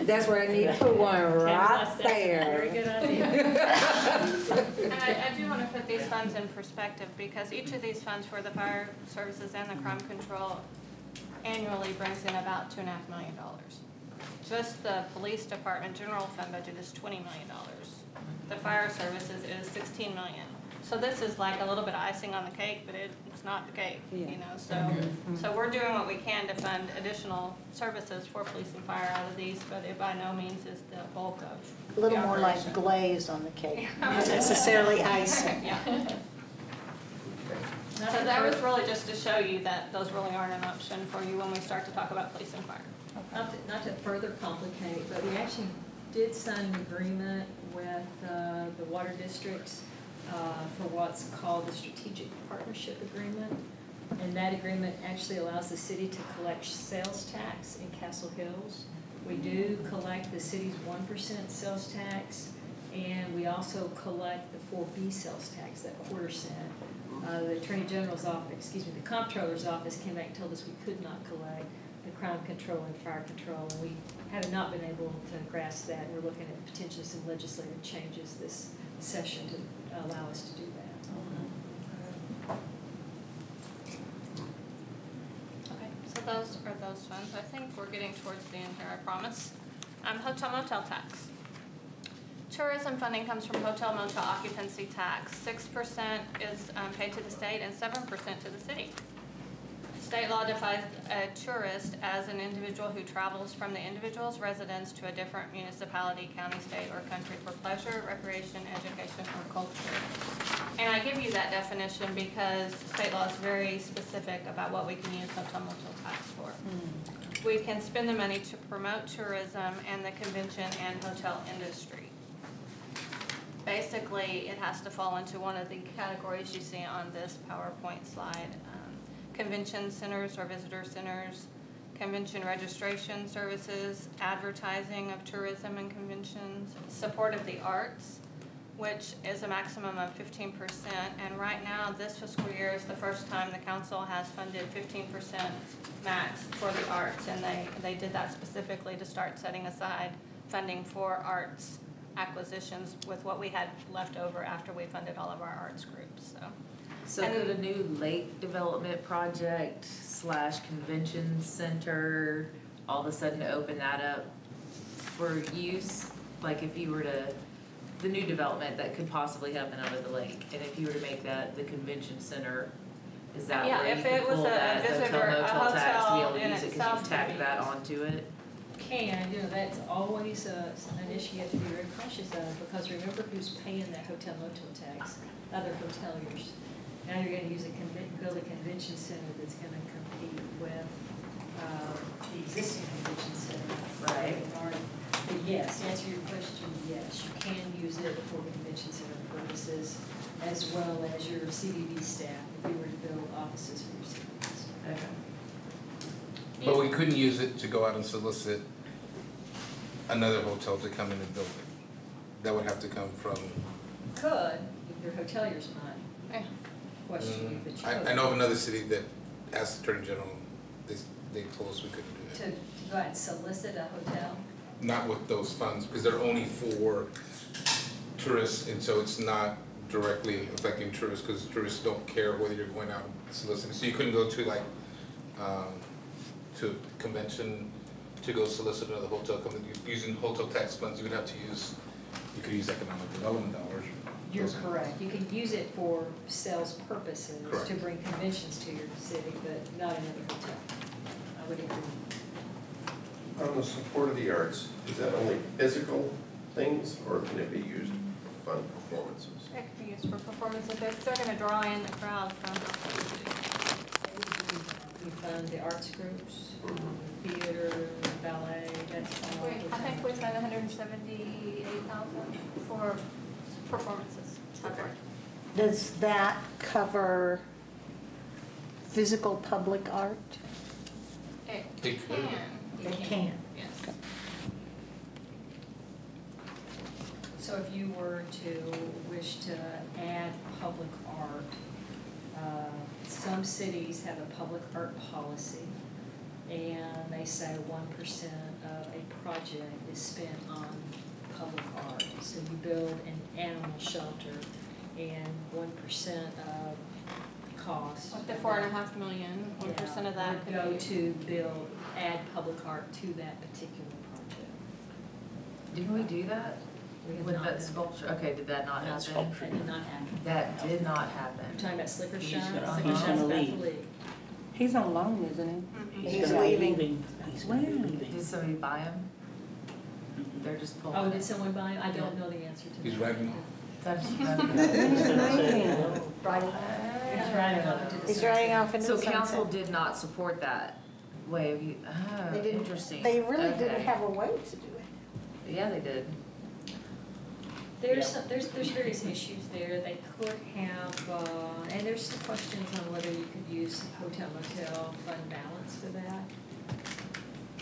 That's where I need to put one right That's a Very there. good idea. And I, I do want to put these funds in perspective, because each of these funds for the fire services and the crime control annually brings in about two and a half million dollars. Just the police department general fund budget is twenty million dollars. The fire services is sixteen million. So this is like a little bit of icing on the cake, but it, it's not the cake, you Yeah. know, so. So we're doing what we can to fund additional services for police and fire out of these, but it by no means is the bulk of A little the more like operation. glaze on the cake, not necessarily icing. Yeah. So that was really just to show you that those really aren't an option for you when we start to talk about police and fire. Not to, not to further complicate, but we actually did sign an agreement with, uh, the water districts, uh, for what's called the strategic partnership agreement. And that agreement actually allows the city to collect sales tax in Castle Hills. We do collect the city's one percent sales tax, and we also collect the four B sales tax, that quarter cent. Uh, the Attorney General's office, excuse me, the Comptroller's office came back and told us we could not collect the crime control and fire control, and we have not been able to grasp that. And we're looking at potentially some legislative changes this session to allow us to do that. Okay, so those are those funds. I think we're getting towards the end here, I promise. Um, hotel motel tax. Tourism funding comes from hotel motel occupancy tax. Six percent is um, paid to the state and seven percent to the city. State law defines a tourist as an individual who travels from the individual's residence to a different municipality, county, state, or country for pleasure, recreation, education, or culture. And I give you that definition because state law is very specific about what we can use hotel motel tax for. Hmm. We can spend the money to promote tourism and the convention and hotel industry. Basically, it has to fall into one of the categories you see on this PowerPoint slide. Um, Convention centers or visitor centers, convention registration services, advertising of tourism and conventions, support of the arts, which is a maximum of fifteen percent. And right now, this fiscal year is the first time the council has funded fifteen percent max for the arts. And they, they did that specifically to start setting aside funding for arts acquisitions with what we had left over after we funded all of our arts groups, so. So And- could a new lake development project slash convention center all of a sudden to open that up for use? Like if you were to, the new development that could possibly happen out of the lake, and if you were to make that the convention center, is that Yeah, where you if could it was pull a that visitor- hotel a motel tax to be able to use it, cause you've tacked that onto it? Can, you know, that's always a, an issue you have to be very cautious of, because remember who's paying that hotel motel tax? Other hoteliers. Now you're gonna use a conven, build a convention center that's gonna compete with, uh, the existing convention center. Right. But yes, to answer your question, yes, you can use it for convention center purposes, as well as your CVB staff, if you were to build offices for your CVB staff. Okay. but we couldn't use it to go out and solicit another hotel to come in and build it. That would have to come from, Could, if your hotelier's money. Yeah. Question you, but you. Mm-hmm. I, I know of another city that asked the Attorney General, they, they told us we couldn't do To, that. to go out and solicit a hotel? Not with those funds, because they're only for tourists, and so it's not directly affecting tourists, because tourists don't care whether you're going out soliciting. So you couldn't go to like, um, to a convention to go solicit another hotel, company using hotel tax funds, you would have to use, you could use economic development dollars. You're Those- correct. You can use it for sales purposes, to Correct. bring conventions to your city, but not another hotel. I would agree. On the support of the arts, is that only physical things, or can it be used for fun performances? It could be used for performances, if they're still gonna draw in the crowd from We fund the arts groups, mm-hmm. theater, ballet, that's all. We- I think we spent hundred and seventy-eight thousand for performances. Okay. Does that cover physical public art? It It could. can. It can. Yes. So if you were to wish to add public art, uh, some cities have a public art policy, and they say one percent of a project is spent on public art. So you build an animal shelter, and one percent of the cost. With the four and a half million, one percent of that Would could go be. to build, add public art to that particular project. Didn't we do that? We With that done- sculpture, okay, did that not happen? That did not happen. That did not happen. You're talking about Slicker He's Shine? gonna- Slicker he's Shine's gonna about to leave. leave. He's on loan, isn't Mhm. He's gonna be leaving. He's gonna be When? leaving. Did somebody buy them? They're just pulling. Oh, did someone buy it? I don't know the answer to that. He's writing off. That's, He's gonna say, well, Writing, he's writing on it the He's sunset. off into so the council did not support that way of you, oh, They didn't- interesting. They really didn't Okay. have a way to do it. Yeah, they did. There's, some- there's, there's various issues there. They could have, uh, and there's some questions on whether you could use hotel motel fund balance for that.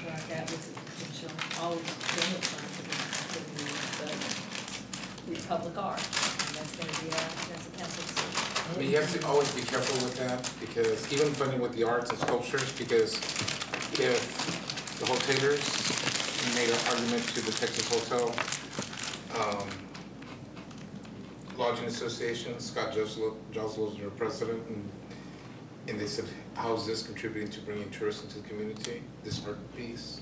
But that was a potential, all of the general funds of it could be, but with public art, and that's gonna be a, that's a council decision. I mean, you have to always be careful with that, because even funding with the arts and sculptures, because if the hotelers made an argument to the Texas Hotel, um, Lodging Association, Scott Joslove, Joslove's their president, and, and they said, how is this contributing to bringing tourists into the community, this art piece?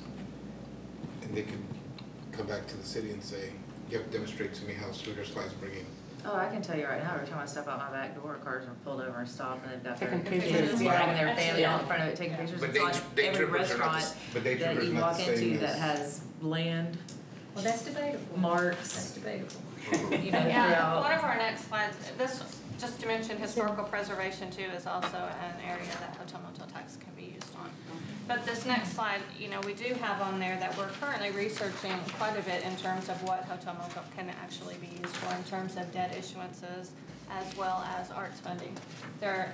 And they could come back to the city and say, you have to demonstrate to me how Sweeter Sky's bringing Oh, I can tell you right now, every time I step out my back door, cars are pulled over and stopped and they've got their Taking kids pictures, yeah. dragging their family out in front of it, taking pictures. But It's day, on day every trippers are not the, restaurant s- but day that trippers you are not walk the same into that as. has land Well, that's debatable. That's marks, debatable. you know, Yeah, one throughout. of our next slides, this, just to mention historical preservation too, is also an area that hotel motel tax can be used on. But this next slide, you know, we do have on there that we're currently researching quite a bit in terms of what hotel motel can actually be used for in terms of debt issuances as well as arts funding. There are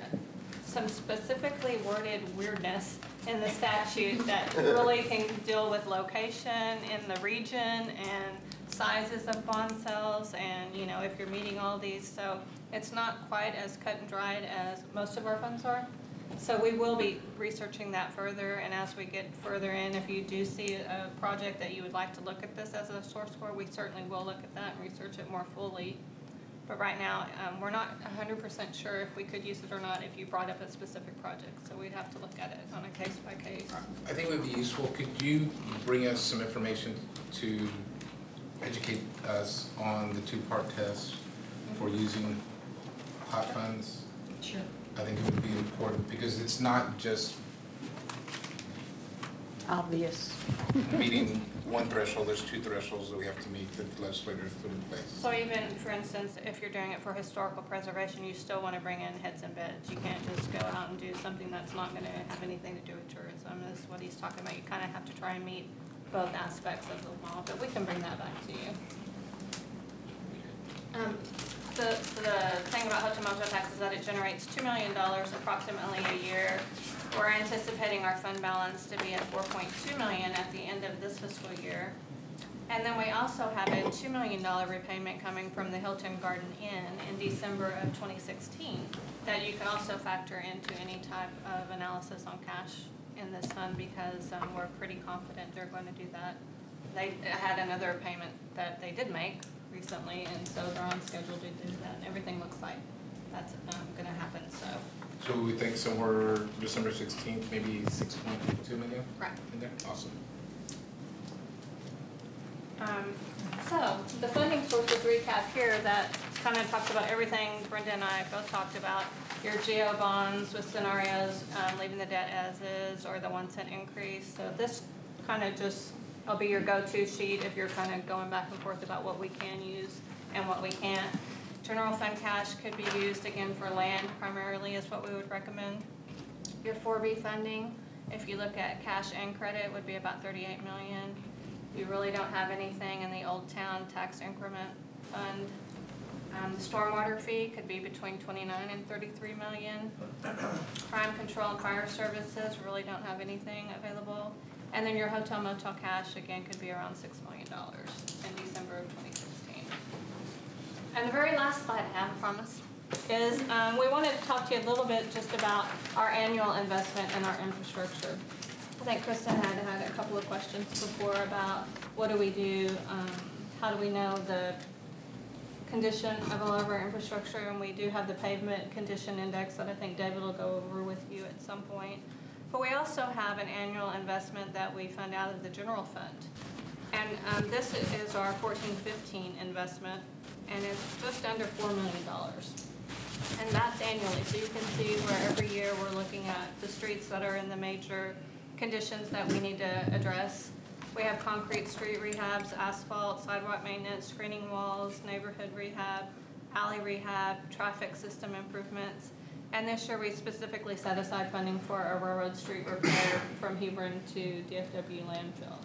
some specifically worded weirdness in the statute that really can deal with location in the region and sizes of bond sales and, you know, if you're meeting all these, so it's not quite as cut and dried as most of our funds are. So we will be researching that further, and as we get further in, if you do see a project that you would like to look at this as a source for, we certainly will look at that and research it more fully. But right now, um, we're not hundred percent sure if we could use it or not if you brought up a specific project, so we'd have to look at it on a case by case. I think it would be useful, could you bring us some information to educate us on the two-part test for using hot funds? Sure. I think it would be important, because it's not just Obvious. meeting one threshold, there's two thresholds that we have to meet that the legislators put in place. So even, for instance, if you're doing it for historical preservation, you still wanna bring in heads and beds. You can't just go out and do something that's not gonna have anything to do with tourism, is what he's talking about. You kinda have to try and meet both aspects of the law, but we can bring that back to you. Um, the, the thing about hotel motel tax is that it generates two million dollars approximately a year. We're anticipating our fund balance to be at four point two million at the end of this fiscal year. And then we also have a $2 million repayment coming from the Hilton Garden Inn in December of 2016 that you can also factor into any type of analysis on cash in this fund because um, we're pretty confident they're going to do that. They had another payment that they did make recently, and so they're on schedule to do that. And everything looks like that's going to happen, so. So we think somewhere December sixteenth, maybe six point two million Correct. in there? Awesome. Um, So, the funding sources recap here, that kind of talks about everything Brenda and I both talked about. Your GO bonds with scenarios, um, leaving the debt as is, or the one cent increase. So this kind of just, will be your go-to sheet if you're kind of going back and forth about what we can use and what we can't. General fund cash could be used again for land primarily is what we would recommend. Your four B funding, if you look at cash and credit, would be about thirty-eight million. You really don't have anything in the Old Town Tax Increment Fund. Um, the stormwater fee could be between twenty-nine and thirty-three million. Crime Control and Fire Services really don't have anything available. And then your hotel motel cash, again, could be around six million dollars in December of twenty sixteen. And the very last slide I have, I promise, is, um, we wanted to talk to you a little bit just about our annual investment in our infrastructure. I think Kristen had had a couple of questions before about what do we do, um, how do we know the condition of all of our infrastructure, and we do have the pavement condition index that I think David will go over with you at some point. But we also have an annual investment that we fund out of the general fund. And, um, this is our fourteen fifteen investment, and it's just under four million dollars. And that's annually, so you can see where every year we're looking at the streets that are in the major conditions that we need to address. We have concrete street rehabs, asphalt, sidewalk maintenance, screening walls, neighborhood rehab, alley rehab, traffic system improvements. And this year, we specifically set aside funding for a railroad street repair from Hebron to DFW landfill.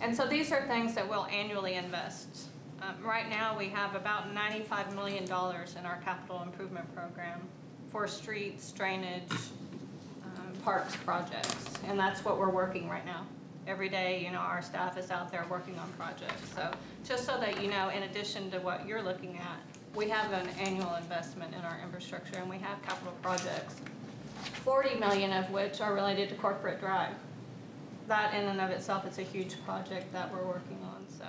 And so these are things that we'll annually invest. Um, right now, we have about ninety-five million dollars in our capital improvement program for streets, drainage, um, parks projects, and that's what we're working right now. Every day, you know, our staff is out there working on projects, so just so that you know, in addition to what you're looking at, we have an annual investment in our infrastructure, and we have capital projects, forty million of which are related to corporate drive. That in and of itself is a huge project that we're working on, so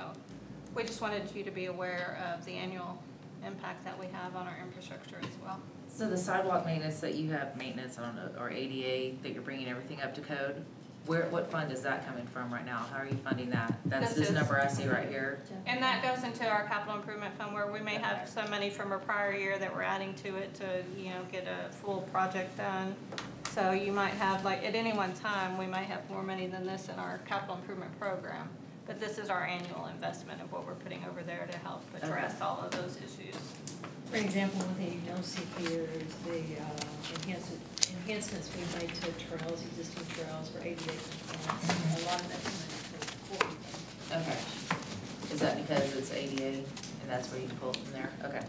we just wanted you to be aware of the annual impact that we have on our infrastructure as well. So the sidewalk maintenance that you have maintenance on, or ADA, that you're bringing everything up to code, where, what fund is that coming from right now? How are you funding that? That's This this is- number I see right here? And that goes into our capital improvement fund where we may have some money from a prior year that we're adding to it to, you know, get a full project done. So you might have, like, at any one time, we might have more money than this in our capital improvement program. But this is our annual investment of what we're putting over there to help address all of those issues. For example, one thing you don't see here is the uh, enhancement, enhancements we made to trails, existing trails for ADA compliance. A lot of that's money for Courtney. Okay. Is that because it's ADA and that's where you pull it from there? Okay.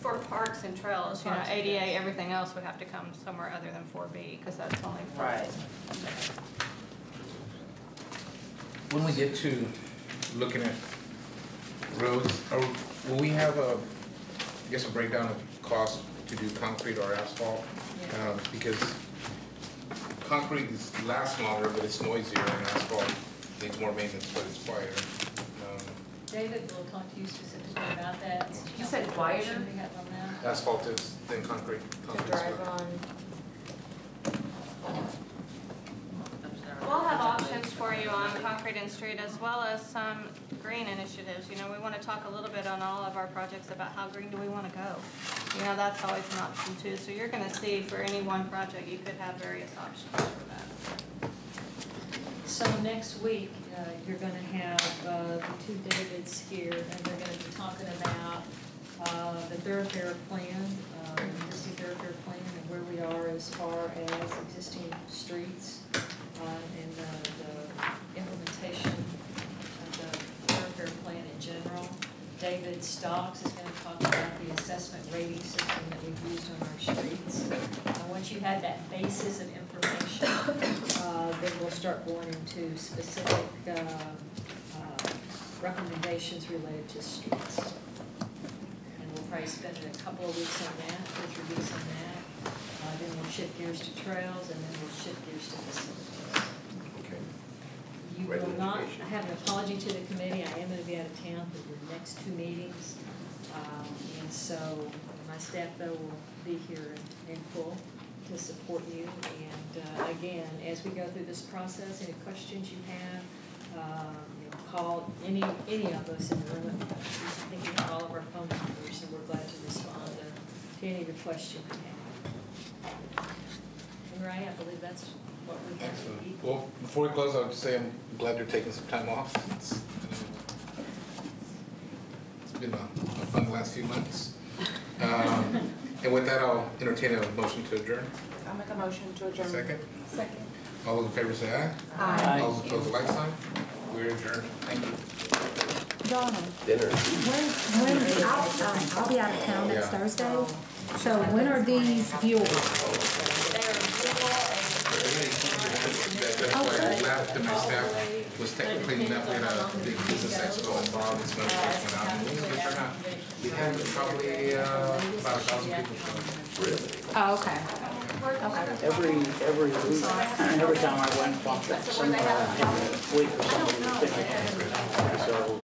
For parks and trails, you know, Parks and ADA, trails. everything else would have to come somewhere other than four B, because that's only. for- Right. When we get to looking at roads, are, will we have a, I guess a breakdown of cost to do concrete or asphalt? Yeah. Um, because concrete is, lasts longer, but it's noisier and asphalt needs more maintenance, but it's quieter. Um, David will talk to you specifically about that. You said quieter? Information We have on that. Asphalt is than concrete. To drive better. on. I've just never- We'll have options for you on concrete and street as well as some green initiatives. You know, we want to talk a little bit on all of our projects about how green do we want to go. You know, that's always an option too. So you're going to see for any one project, you could have various options for that. So next week, uh, you're gonna have, uh, the two Davids here, and they're gonna be talking about, uh, the thoroughfare plan, uh, the existing thoroughfare plan, and where we are as far as existing streets, uh, and the, the implementation of the thoroughfare plan in general. David Stocks is gonna talk about the assessment rating system that we've used on our streets. Uh, once you have that basis of information, uh, then we'll start going into specific, uh, uh, recommendations related to streets. And we'll probably spend a couple of weeks on that, two, three weeks on that. Uh, Then we'll shift gears to trails, and then we'll shift gears to facilities. You will not, education. I have an apology to the committee, I am gonna be out of town for the next two meetings. Um, And so, my staff though will be here in in full to support you. And uh, again, as we go through this process, any questions you have, um, you know, call any, any of us in the room. I think we have all of our phone numbers, and we're glad to respond to to any of your questions you have. And Ray, I believe that's what we're going to Excellent. Well, before we close, I'll just say I'm glad you're taking some time off. It's, uh, It's been a a fun last few months. Um, And with that, I'll entertain a motion to adjourn. I'll make a motion to adjourn. Second? Second. All those in favor say aye. Aye. All those opposed, like sign. We're adjourned. Thank you. Donna, Dinner. when, when, I'll, I'll be out of town next Yeah. Thursday, so when are these viewable? That's why I and my staff was had a big business expo involved. And we had probably, uh, about a thousand people show. Really? Oh, okay. Okay. Every, every week, every time I went, somewhere, every week or something. So